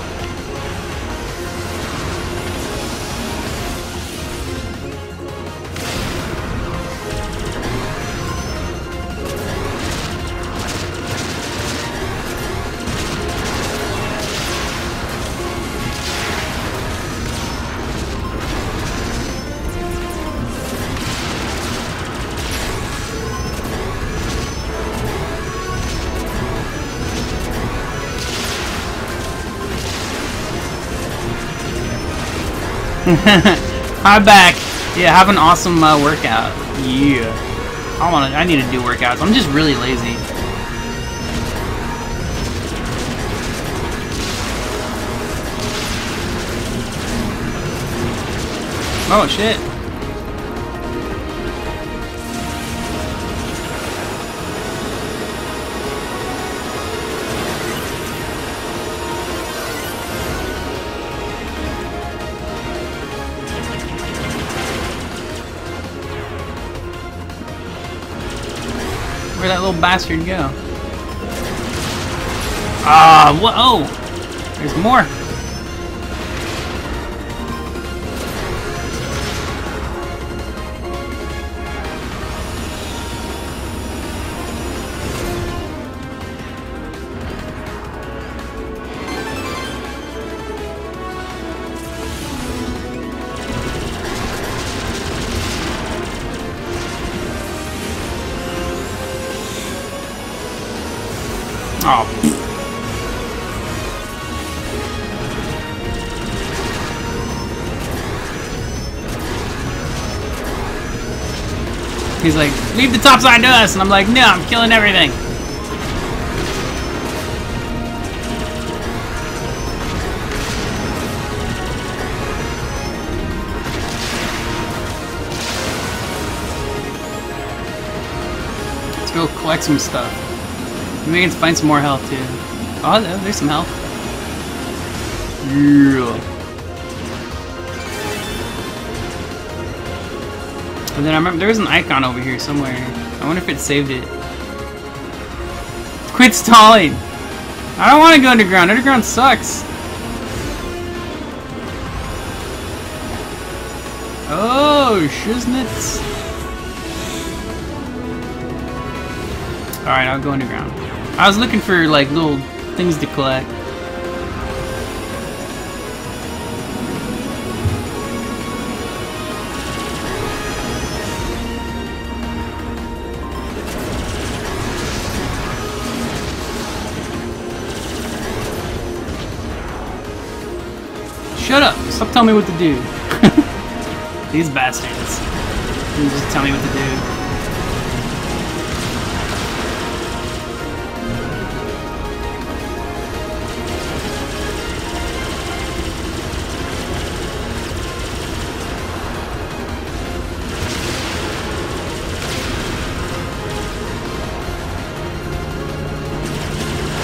I'm back. Yeah, have an awesome uh, workout. Yeah. I want to. I need to do workouts. I'm just really lazy. Oh shit. Little bastard go? Ah, what? Oh! There's more! He's like, leave the topside to us, and I'm like, no, I'm killing everything. Let's go collect some stuff. Maybe we can find some more health too. Oh, there's some health. Yeah. And then I remember there was an icon over here somewhere. I wonder if it saved it. Quit stalling! I don't want to go underground. Underground sucks. Oh, shiznits. Alright, I'll go underground. I was looking for like little things to collect. Shut up! Stop telling me what to do. These bastards. Just tell me what to do.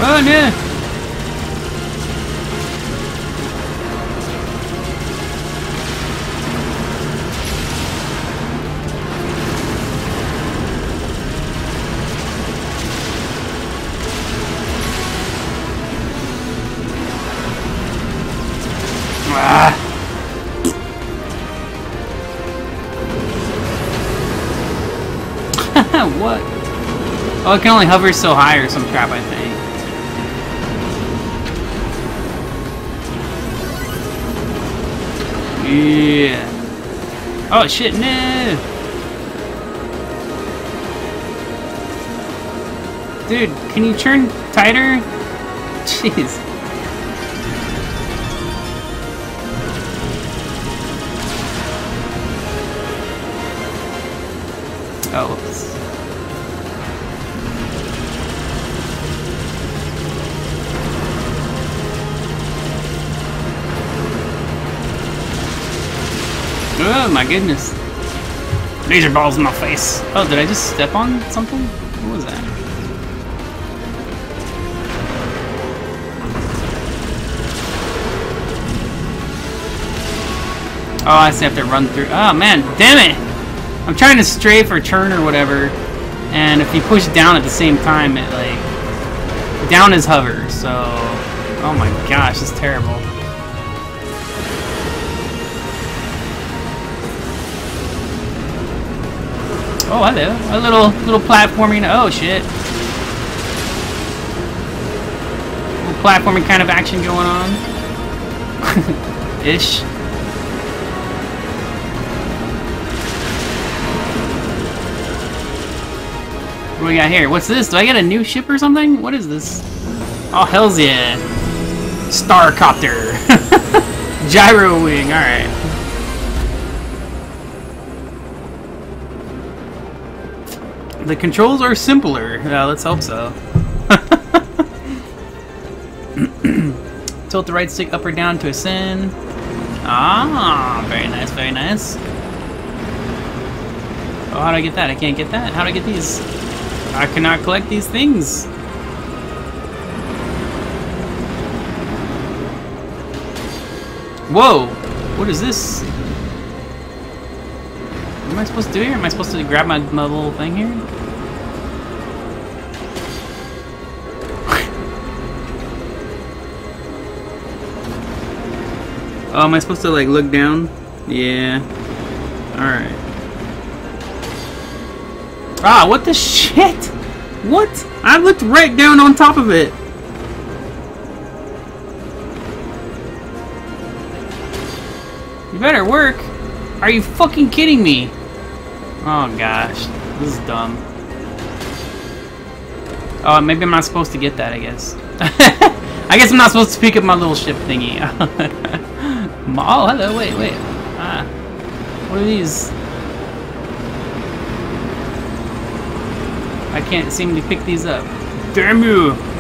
Oh no! Oh, it can only hover so high or some crap, I think. Yeah. Oh shit, no! Dude, can you turn tighter? Jeez. Goodness. Laser balls in my face. Oh, did I just step on something? What was that? Oh, I I have to run through. Oh man, damn it! I'm trying to strafe or turn or whatever, and if you push down at the same time, it like down is hover. So, oh my gosh, it's terrible. Oh, hello. A little little platforming. Oh shit. Little platforming kind of action going on. Ish. What do we got here? What's this? Do I get a new ship or something? What is this? Oh, hell's yeah. Starcopter. Gyrowing, alright. The controls are simpler. Yeah, let's hope so. Tilt the right stick up or down to ascend. Ah, very nice, very nice. Oh, how do I get that? I can't get that. How do I get these? I cannot collect these things. Whoa! What is this? What am I supposed to do here? Am I supposed to grab my, my little thing here? Oh, am I supposed to like look down? Yeah. Alright. Ah, what the shit? What? I looked right down on top of it. You better work. Are you fucking kidding me? Oh gosh, this is dumb. Oh, maybe I'm not supposed to get that, I guess. I guess I'm not supposed to pick up my little ship thingy. Oh, hello, wait, wait. Ah. What are these? I can't seem to pick these up. Damn you!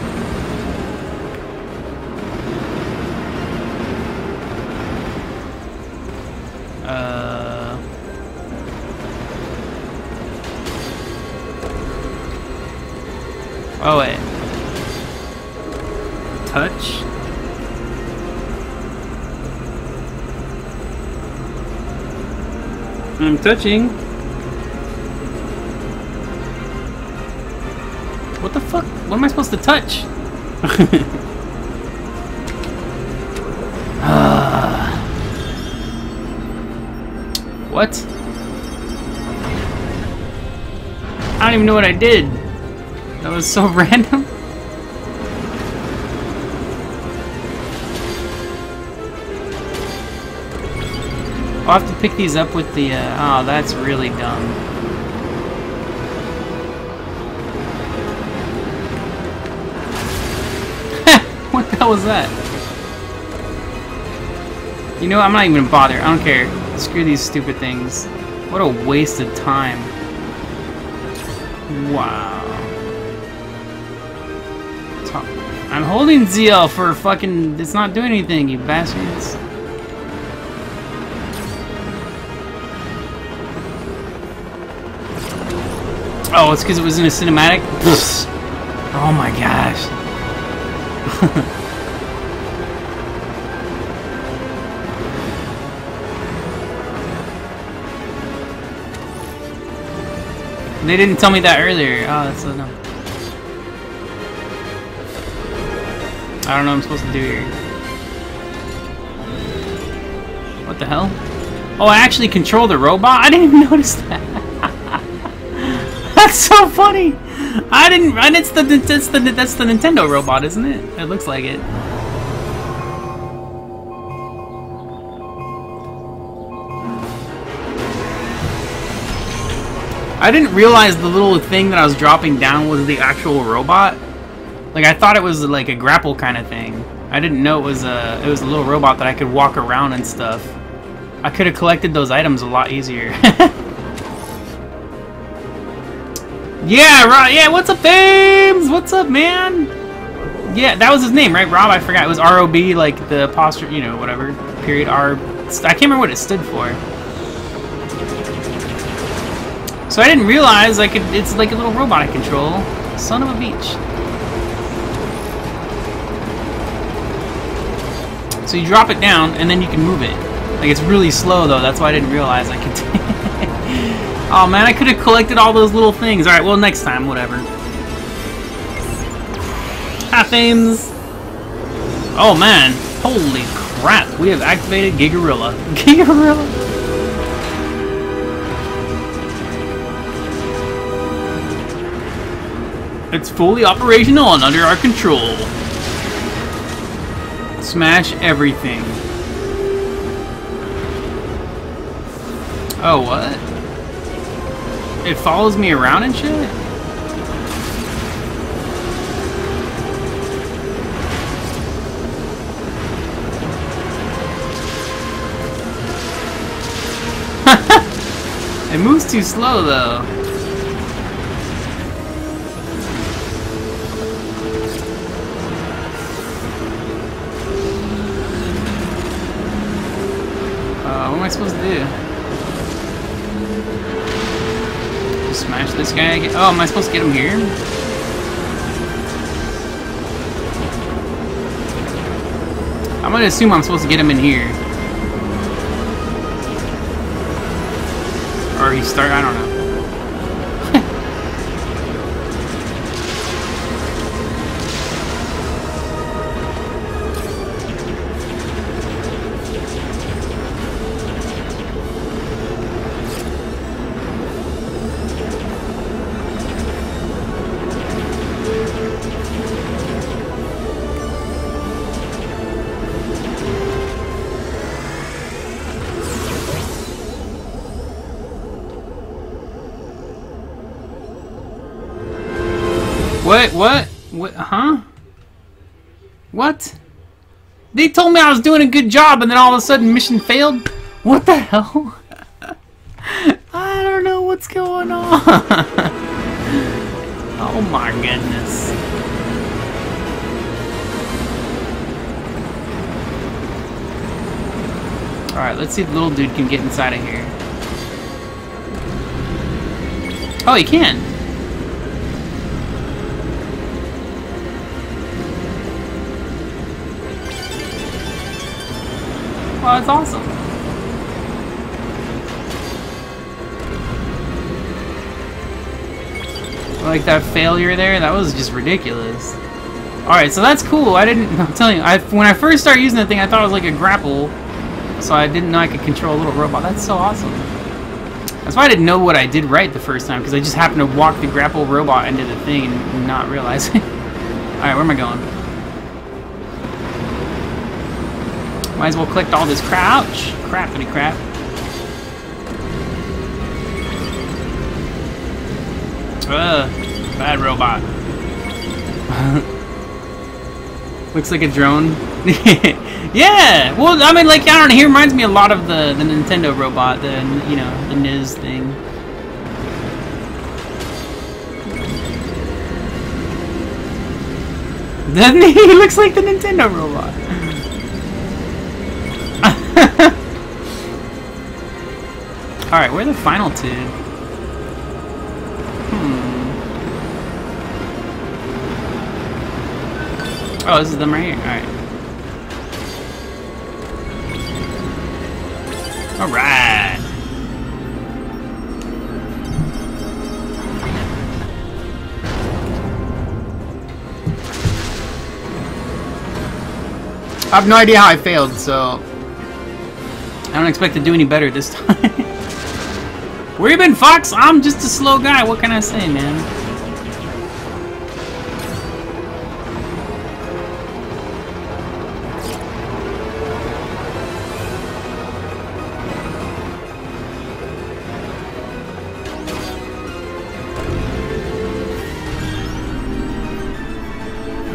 Touching. What the fuck? What am I supposed to touch? Ah. what? I don't even know what I did. That was so random. I'll have to pick these up with the, uh, oh, that's really dumb. what the hell was that? You know, I'm not even gonna bother. I don't care. Screw these stupid things. What a waste of time. Wow. I'm holding ZL for fucking... It's not doing anything, you bastards. Oh, it's because it was in a cinematic? oh my gosh. they didn't tell me that earlier. Oh, that's so dumb. I don't know what I'm supposed to do here. What the hell? Oh, I actually control the robot? I didn't even notice that. That's so funny. I didn't. And it's the that's the that's the Nintendo robot, isn't it? It looks like it. I didn't realize the little thing that I was dropping down was the actual robot. Like I thought it was like a grapple kind of thing. I didn't know it was a it was a little robot that I could walk around and stuff. I could have collected those items a lot easier. Yeah, Rob. Yeah, what's up, Fames? What's up, man? Yeah, that was his name, right? Rob, I forgot. It was R-O-B, like the apostrophe, you know, whatever. Period R. I can't remember what it stood for. So I didn't realize I could. It's like a little robot I control. Son of a beach. So you drop it down, and then you can move it. Like it's really slow though. That's why I didn't realize I could. Oh man, I could have collected all those little things. Alright, well next time, whatever. Half-aims! Oh man, holy crap, we have activated Gigarilla. Gigarilla! It's fully operational and under our control. Smash everything. Oh, what? It follows me around and shit? it moves too slow though. Uh, what am I supposed to do? Smash this guy. Oh, am I supposed to get him here? I'm gonna assume I'm supposed to get him in here. Or he start, I don't know. What? What? Huh? What? They told me I was doing a good job and then all of a sudden mission failed? What the hell? I don't know what's going on. Oh my goodness. Alright, let's see if the little dude can get inside of here. Oh, he can! Well, that's awesome. Like that failure there, that was just ridiculous. Alright, so that's cool. I didn't, I'm telling you, I, when I first started using the thing, I thought it was like a grapple. So I didn't know I could control a little robot. That's so awesome. That's why I didn't know what I did right the first time, because I just happened to walk the grapple robot into the thing and not realize it. Alright, where am I going? Might as well collect all this crap. Ouch! Crappity crap. Ugh, bad robot. Looks like a drone. yeah! Well, I mean, like, I don't know, he reminds me a lot of the, the Nintendo robot, the, you know, the Niz thing. Doesn't he? He looks like the Nintendo robot. Alright, where are the final two? Hmm. Oh, this is them right here. Alright. Alright. I have no idea how I failed, so I don't expect to do any better this time. Where you been, Fox? I'm just a slow guy. What can I say, man?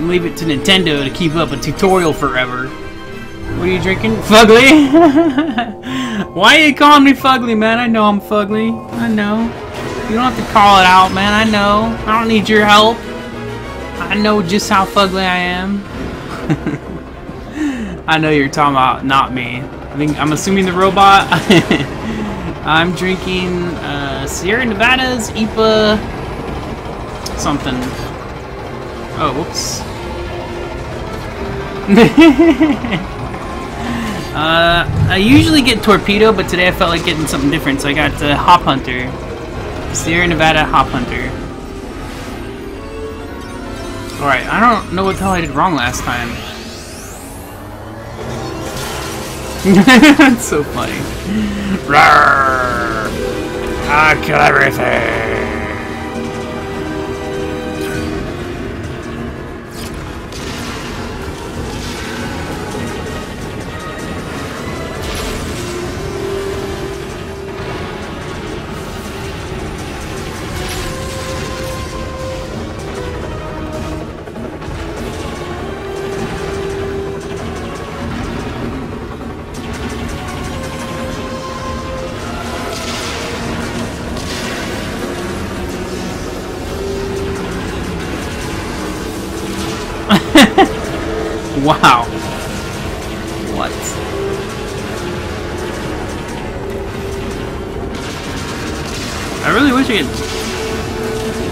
Leave it to Nintendo to keep up a tutorial forever. What are you drinking? Fugly? Why are you calling me Fugly, man? I know I'm Fugly. I know. You don't have to call it out, man. I know. I don't need your help. I know just how fugly I am. I know you're talking about not me. I think I'm assuming the robot. I'm drinking uh, Sierra Nevada's IPA something. Oh, whoops. Uh, I usually get Torpedo, but today I felt like getting something different, so I got uh, Hop Hunter. Sierra Nevada Hop Hunter. Alright, I don't know what the hell I did wrong last time. That's so funny. I kill everything! Wow. What? I really wish I could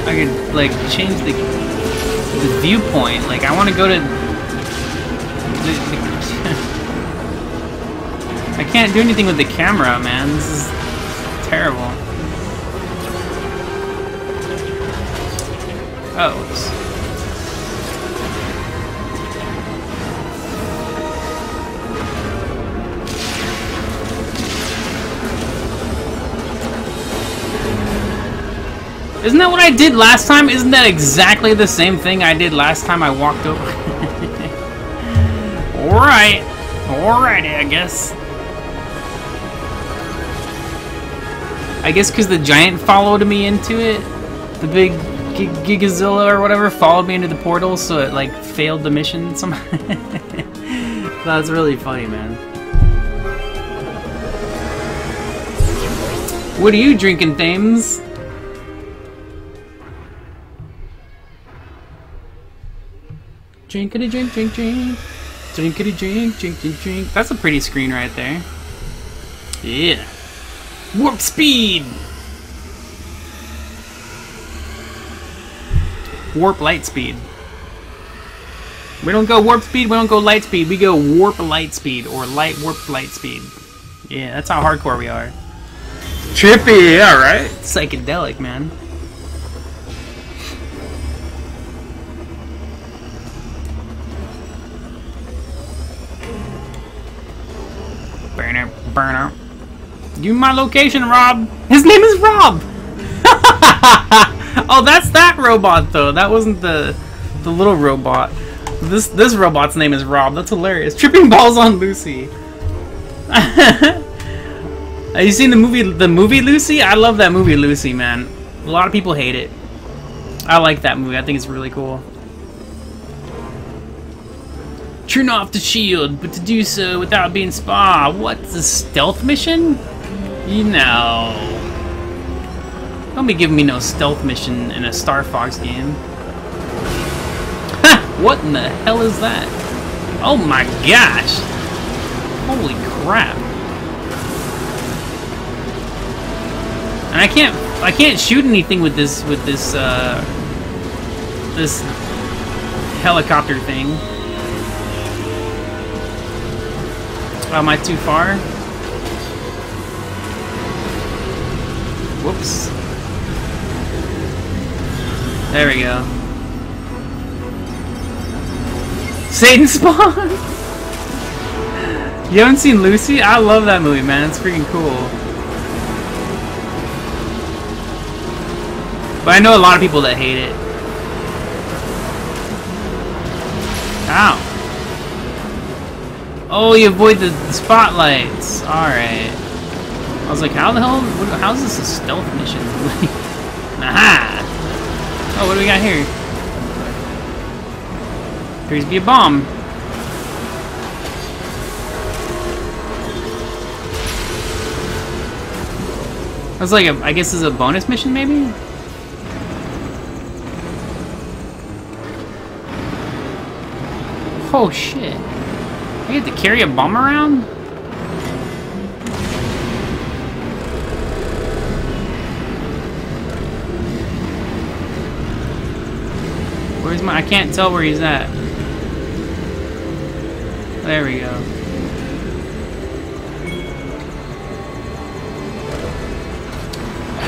I could like change the the viewpoint. Like I want to go to the, the I can't do anything with the camera, man. This is terrible. Oh, Isn't that what I did last time? Isn't that exactly the same thing I did last time I walked over? Alright. Alrighty, I guess. I guess because the giant followed me into it. The big Gigazilla or whatever followed me into the portal, so it like failed the mission somehow. That's really funny, man. What are you drinking, Thames? Drinkity drink, drink, drink. Drink, drink, drink, drink. That's a pretty screen right there. Yeah. Warp speed! Warp light speed. We don't go warp speed, we don't go light speed, we go warp light speed, or light warp light speed. Yeah, that's how hardcore we are. Trippy, alright. Psychedelic, man. Burner. You my location, Rob. His name is Rob. oh, that's that robot though. That wasn't the the little robot. This this robot's name is Rob. That's hilarious. Tripping balls on Lucy. Have you seen the movie the movie Lucy? I love that movie Lucy, man. A lot of people hate it. I like that movie. I think it's really cool. Turn off the shield, but to do so without being spa. What's a stealth mission? You know. Don't be giving me no stealth mission in a Star Fox game. Ha! What in the hell is that? Oh my gosh! Holy crap. And I can't I can't shoot anything with this with this uh this helicopter thing. Am I too far? Whoops. There we go. Satan Spawn! you haven't seen Lucy? I love that movie, man. It's freaking cool. But I know a lot of people that hate it. Ow. Oh, you avoid the, the spotlights. Alright. I was like, how the hell? What, how's this a stealth mission? Aha! Oh, what do we got here? Appears to be a bomb. That's like a, I guess this is a bonus mission, maybe? Oh shit. I get to carry a bomb around? Where's my... I can't tell where he's at. There we go.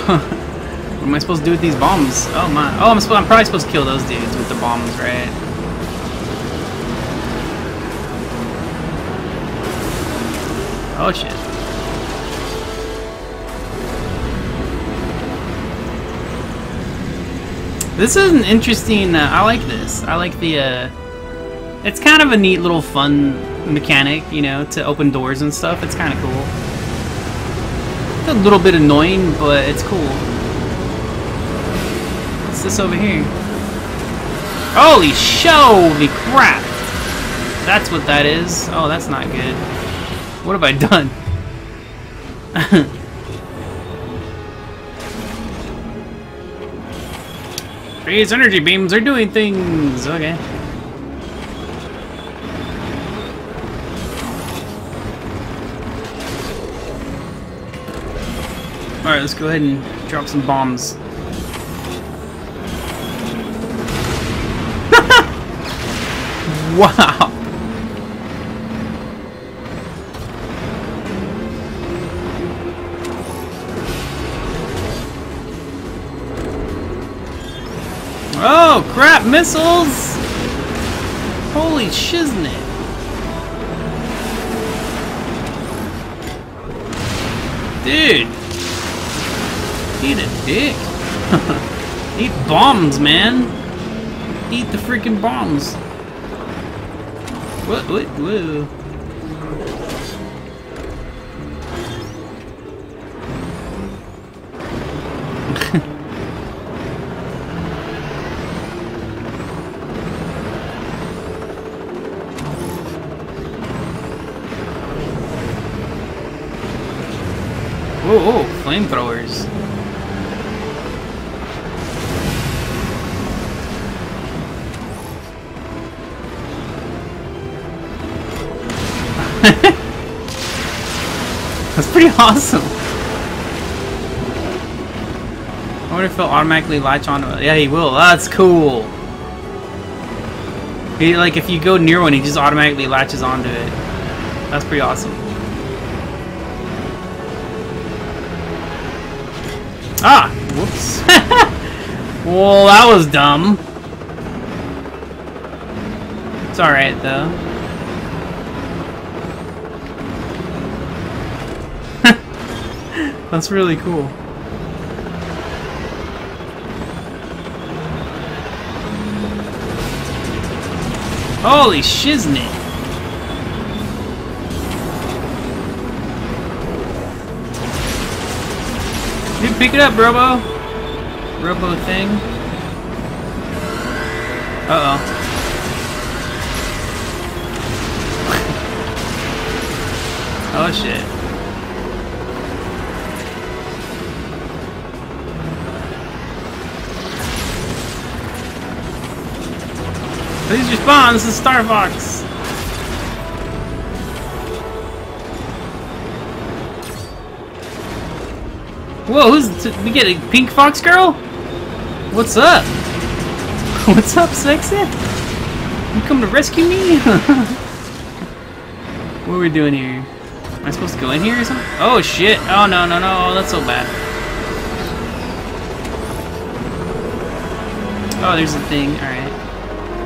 what am I supposed to do with these bombs? Oh my... Oh, I'm, I'm probably supposed to kill those dudes with the bombs, right? Oh shit. This is an interesting, uh, I like this. I like the, uh, it's kind of a neat little fun mechanic, you know, to open doors and stuff. It's kind of cool. It's a little bit annoying, but it's cool. What's this over here? Holy holy crap! That's what that is. Oh, that's not good. What have I done? These energy beams are doing things! Okay. Alright, let's go ahead and drop some bombs. wow! Oh, crap, missiles! Holy shiznit. Dude. Eat a dick. Eat bombs, man. Eat the freaking bombs. What, what, whoa. Whoa, whoa flamethrowers. That's pretty awesome. I wonder if he'll automatically latch onto it. Yeah, he will. That's cool. He, like, if you go near one, he just automatically latches onto it. That's pretty awesome. Ah! Whoops. well, that was dumb. It's alright, though. That's really cool. Holy shiznit! Pick it up, Robo! Robo thing. Uh-oh. oh shit. Please respond, this is Star Fox! Whoa, who's we get a pink fox girl? What's up? What's up, sexy? You come to rescue me? what are we doing here? Am I supposed to go in here or something? Oh shit! Oh no no no! That's so bad. Oh, there's a thing. All right.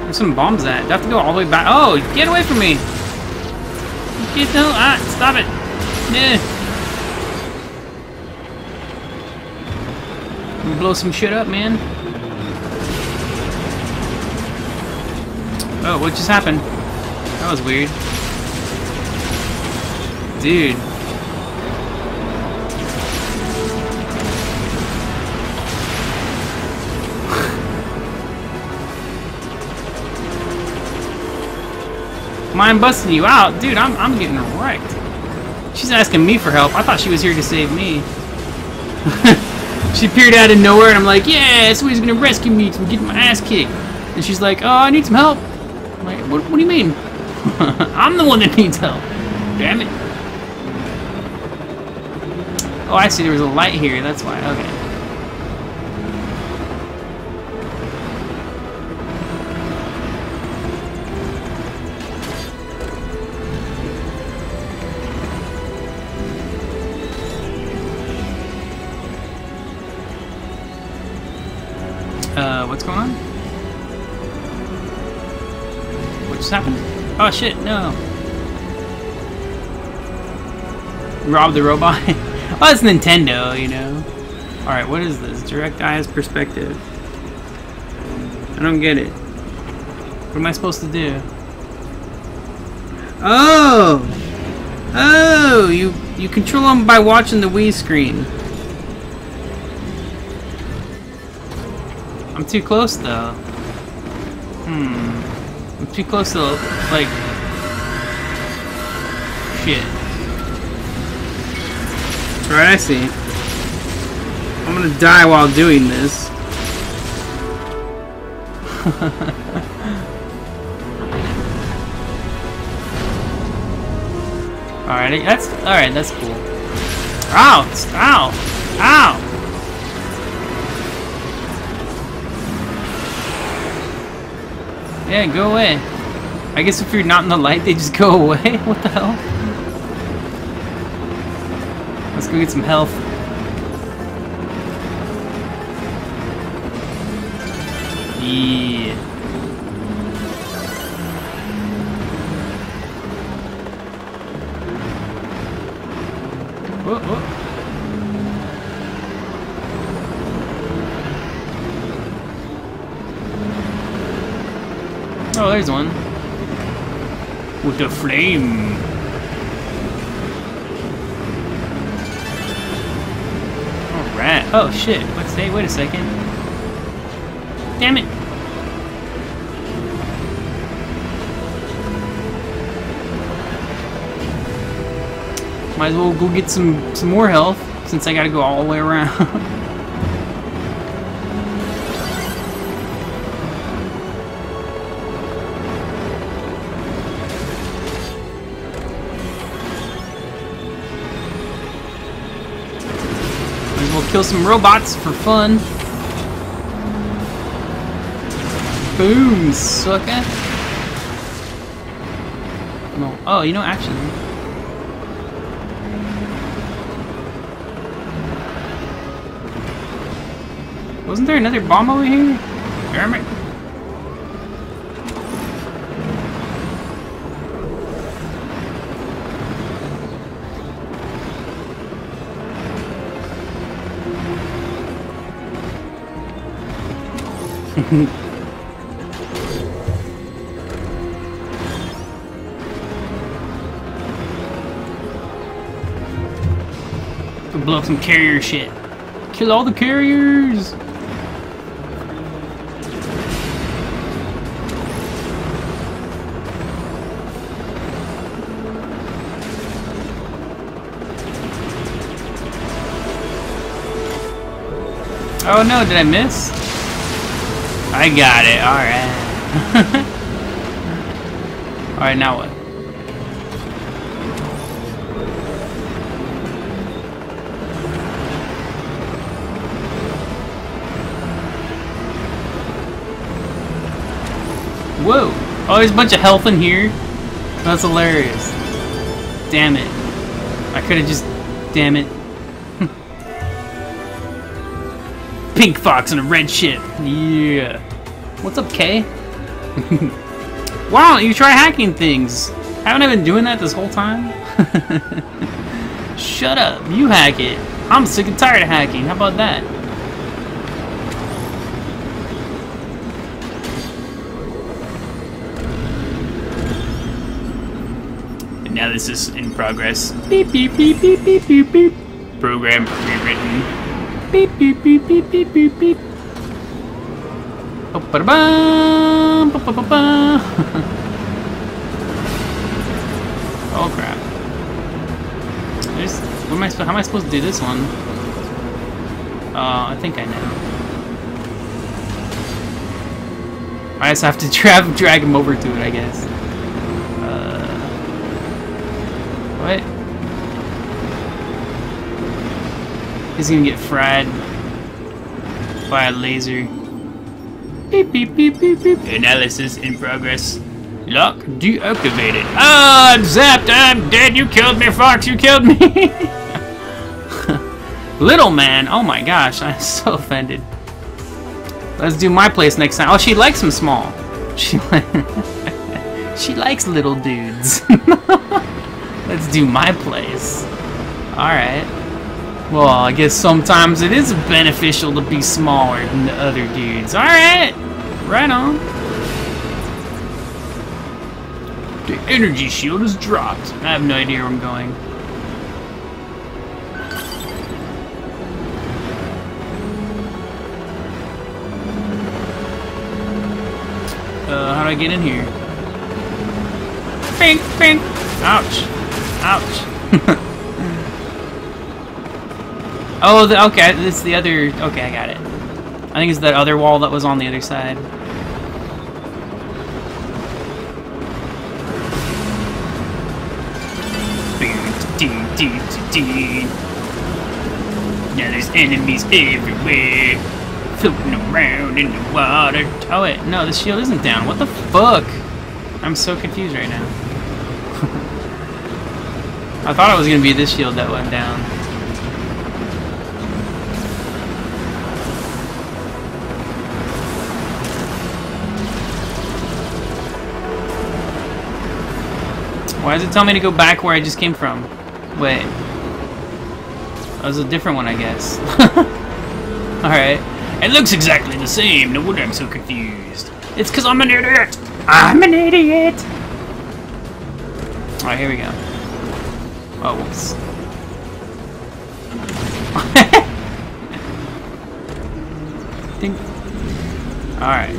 Where's some bombs at? Do I have to go all the way back? Oh, get away from me! Get the ah! Stop it! Yeah. Blow some shit up, man. Oh, what just happened? That was weird. Dude. Mind busting you out? Dude, I'm, I'm getting wrecked. She's asking me for help. I thought she was here to save me. she appeared out of nowhere and I'm like, yeah, somebody's gonna rescue me from getting my ass kicked. And she's like, oh, I need some help. I'm like, what, what do you mean? I'm the one that needs help. Damn it. Oh, I see there was a light here. That's why. Okay. Oh shit, no. Rob the robot? oh, it's Nintendo, you know. Alright, what is this? Direct-i perspective. I don't get it. What am I supposed to do? Oh! Oh, you you control them by watching the Wii screen. I'm too close though. Hmm. Too close to like shit. Right, I see. I'm gonna die while doing this. alright, that's alright, that's cool. Ow! Ow! Ow! Yeah, go away. I guess if you're not in the light, they just go away? What the hell? Let's go get some health. Yeah. There's one. With the flame. Alright. Oh shit. What's that? Wait a second. Damn it. Might as well go get some some more health since I gotta go all the way around. kill some robots for fun. Boom, sucker. No. Oh, you know, actually. Wasn't there another bomb over here? Damn it. blow up some carrier shit. Kill all the carriers! Oh no, did I miss? I got it, alright. alright, now what? Whoa! Oh, there's a bunch of health in here. That's hilarious. Damn it. I could have just... Damn it. Pink fox and a red ship. Yeah. What's up, Kay? Don't you try hacking things? Haven't I been doing that this whole time? Shut up. You hack it. I'm sick and tired of hacking. How about that? Analysis in progress. Beep beep beep beep beep beep beep. Program rewritten. Beep beep beep beep beep beep beep. Oh crap. There's, what am I, how am I supposed to do this one? Uh, I think I know. I just have to tra drag him over to it, I guess. Uh, what? He's gonna get fried by a laser. Beep beep beep beep beep. Analysis in progress. Lock deactivated. Ah, I'm zapped. I'm dead. You killed me, Fox. You killed me. Little man. Oh my gosh, I'm so offended. Let's do my place next time. Oh, she likes him small. She she likes little dudes. Let's do my place. Alright. Well, I guess sometimes it is beneficial to be smaller than the other dudes. Alright. Right on. The energy shield is dropped. I have no idea where I'm going. Uh, how do I get in here? Bink, bink. Ouch. Ouch. oh, the, okay, it's the other... Okay, I got it. I think it's that other wall that was on the other side. Now there's enemies everywhere, floating around in the water. Oh wait, no, the shield isn't down. What the fuck? I'm so confused right now. I thought it was gonna be this shield that went down. Why does it tell me to go back where I just came from? Wait. That was a different one, I guess. Alright. It looks exactly the same. No wonder I'm so confused. It's because I'm an idiot. I'm an idiot. Alright, here we go. Oh, whoops. Think. Alright.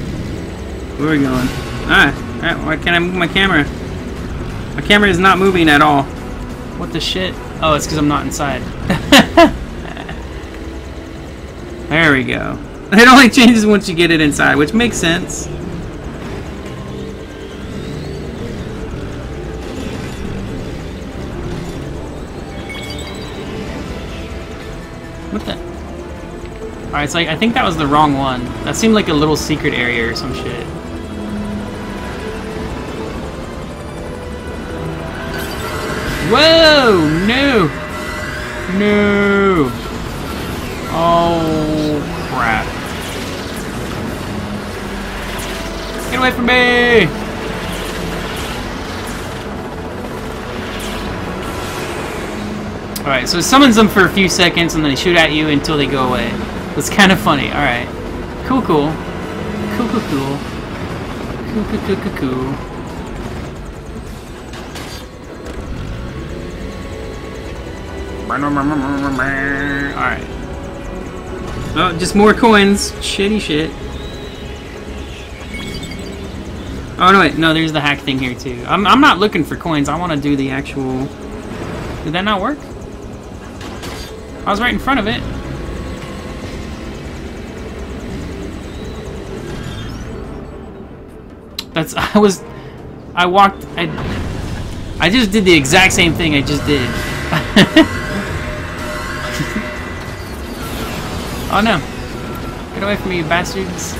Where are we going? Ah, ah, why can't I move my camera? My camera is not moving at all. What the shit? Oh, it's because I'm not inside. there we go. It only changes once you get it inside, which makes sense. What the? Alright, so I, I think that was the wrong one. That seemed like a little secret area or some shit. Whoa! No! No! Oh, crap. Get away from me! Alright, so it summons them for a few seconds and then they shoot at you until they go away. It's kind of funny. Alright. Cool, cool. Cool, cool, cool. Cool, cool, cool, cool, cool. Alright. Oh, just more coins. Shitty shit. Oh, no, wait. No, there's the hack thing here, too. I'm, I'm not looking for coins. I want to do the actual... Did that not work? I was right in front of it. That's... I was... I walked... I... I just did the exact same thing I just did. oh no. Get away from me, you bastards.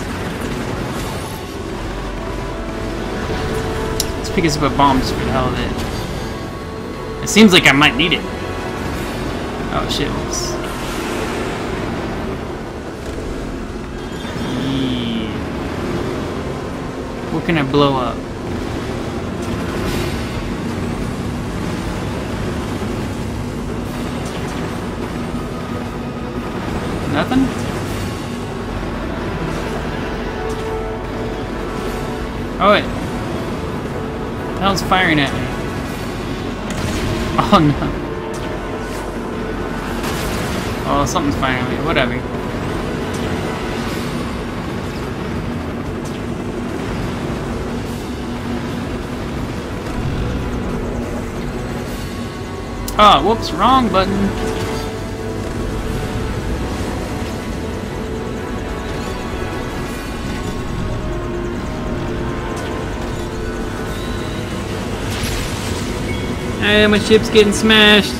Let's pick us up a bomb just for the hell of it. It seems like I might need it. Oh shit, whoops. What can I blow up? Nothing? Oh wait. That hell's firing at me? Oh no. Oh, something's firing at me. Whatever. Oh, whoops, wrong button. Hey, my ship's getting smashed.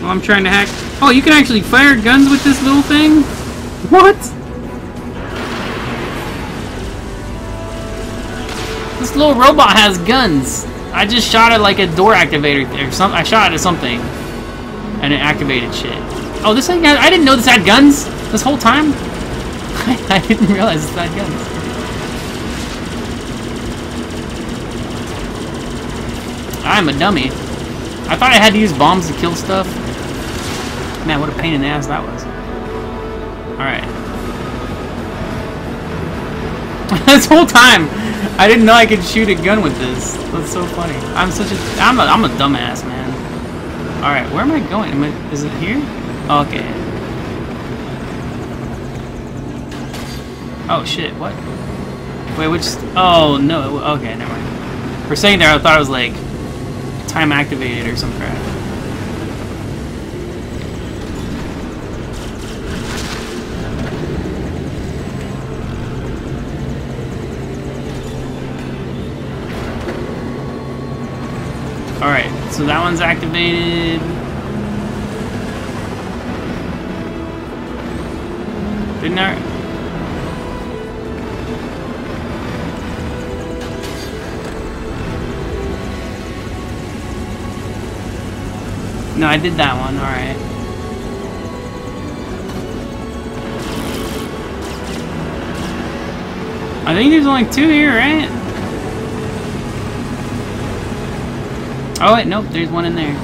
Well, I'm trying to hack. Oh, you can actually fire guns with this little thing? What? This little robot has guns. I just shot at like a door activator or something. I shot at something, and it activated shit. Oh, this thing! I didn't know this had guns this whole time. I didn't realize this had guns. I'm a dummy. I thought I had to use bombs to kill stuff. Man, what a pain in the ass that was. Alright. this whole time, I didn't know I could shoot a gun with this. That's so funny. I'm such a... I'm a, I'm a dumbass, man. Alright, where am I going? Am I, is it here? Okay. Oh, shit, what? Wait, which... Oh, no. Okay, never mind. For a there, I thought it was like time activated or some crap. Alright, so that one's activated. Didn't I? I did that one, alright. I think there's only two here, right? Oh wait, nope, there's one in there.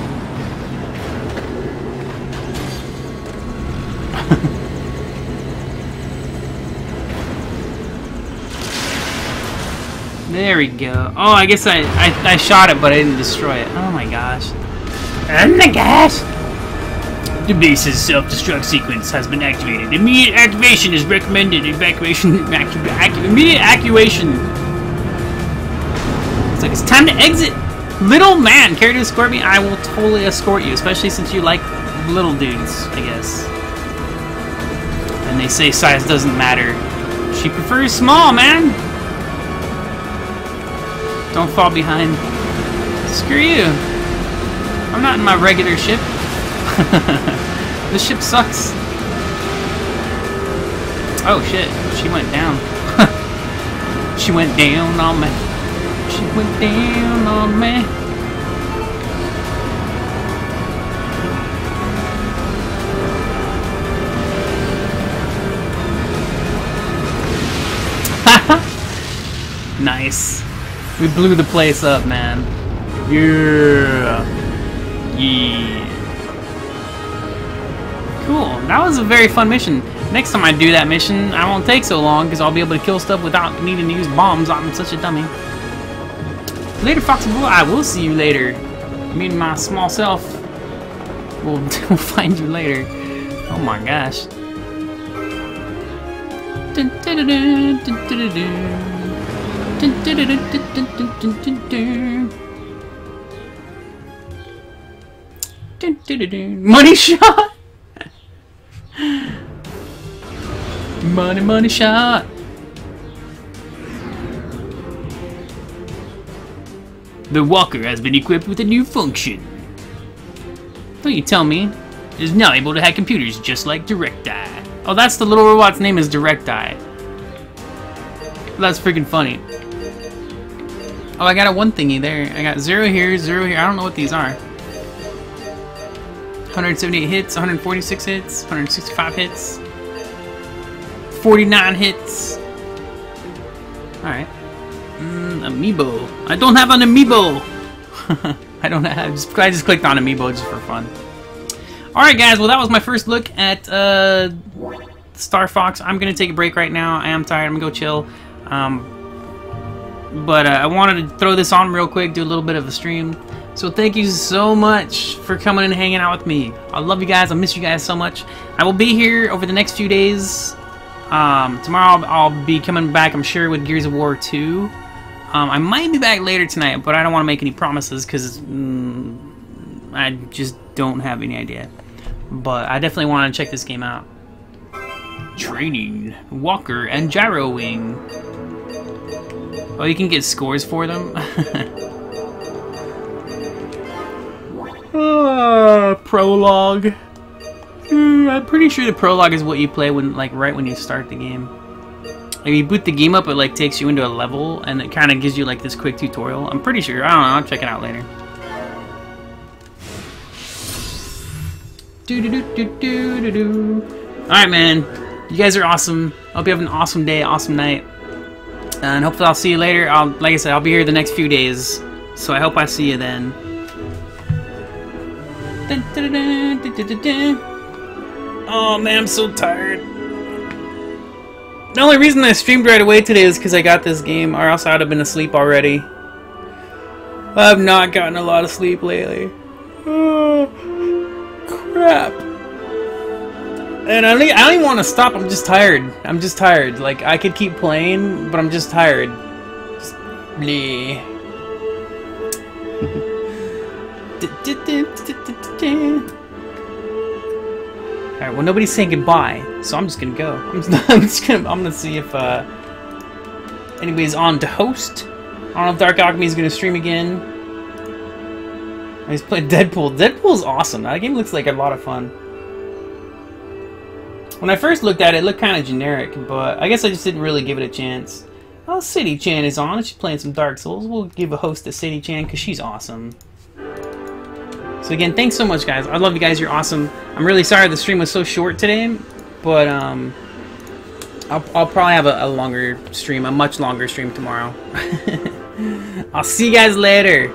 there we go. Oh, I guess I, I, I shot it, but I didn't destroy it. Oh my gosh. And the gas! The base's self-destruct sequence has been activated. Immediate activation is recommended. Evacuation... Acu acu immediate evacuation. It's like, it's time to exit! Little man, care to escort me? I will totally escort you, especially since you like little dudes, I guess. And they say size doesn't matter. She prefers small, man! Don't fall behind. Screw you. I'm not in my regular ship. this ship sucks. Oh shit, she went down. she went down on me. She went down on me. nice. We blew the place up, man. Yeah. Yeah. Cool. That was a very fun mission. Next time I do that mission, I won't take so long because I'll be able to kill stuff without needing to use bombs. I'm such a dummy. Later, Foxy Boy. I will see you later. Me and my small self will will find you later. Oh my gosh. Dun, dun, dun, Money shot! money, money shot! The walker has been equipped with a new function. Don't you tell me. It is now able to hack computers just like Direct-i. Oh, that's the little robot's name is Direct-i. That's freaking funny. Oh, I got a one thingy there. I got zero here, zero here. I don't know what these are. 178 hits, 146 hits, 165 hits, 49 hits. Alright. Mm, amiibo. I don't have an amiibo! I don't have. Just, I just clicked on amiibo just for fun. Alright, guys. Well, that was my first look at uh, Star Fox. I'm going to take a break right now. I am tired. I'm going to go chill. Um, but uh, I wanted to throw this on real quick, do a little bit of a stream. So thank you so much for coming and hanging out with me. I love you guys. I miss you guys so much. I will be here over the next few days. Um, tomorrow I'll, be coming back, I'm sure, with Gears of War 2. Um, I might be back later tonight, but I don't want to make any promises because mm, I just don't have any idea. But I definitely want to check this game out. Training, Walker, and Gyrowing. Oh, you can get scores for them? uh, prologue. Mm, I'm pretty sure the prologue is what you play when, like, right when you start the game. Like, you boot the game up, it, like, takes you into a level, and it kind of gives you, like, this quick tutorial. I'm pretty sure. I don't know. I'll check it out later. Do do do do do do do. Alright, man. You guys are awesome. I hope you have an awesome day, awesome night. And hopefully I'll see you later. I'll, like I said, I'll be here the next few days. So I hope I see you then. Oh man, I'm so tired. The only reason I streamed right away today is because I got this game, or else I'd have been asleep already. I've not gotten a lot of sleep lately. Oh, crap. And I don't, I don't even want to stop. I'm just tired. I'm just tired. Like, I could keep playing, but I'm just tired. Just, bleh. Alright, well nobody's saying goodbye, so I'm just gonna go. I'm just, I'm just gonna I'm gonna see if uh, anybody's on to host. I don't know if Dark Alchemy is gonna stream again. He's playing Deadpool. Deadpool's awesome. That game looks like a lot of fun. When I first looked at it, it looked kind of generic, but I guess I just didn't really give it a chance. Oh, City Chan is on. She's playing some Dark Souls. We'll give a host to City Chan because she's awesome. So again, thanks so much, guys. I love you guys. You're awesome. I'm really sorry the stream was so short today, but um, I'll, I'll probably have a, a longer stream, a much longer stream tomorrow. I'll see you guys later.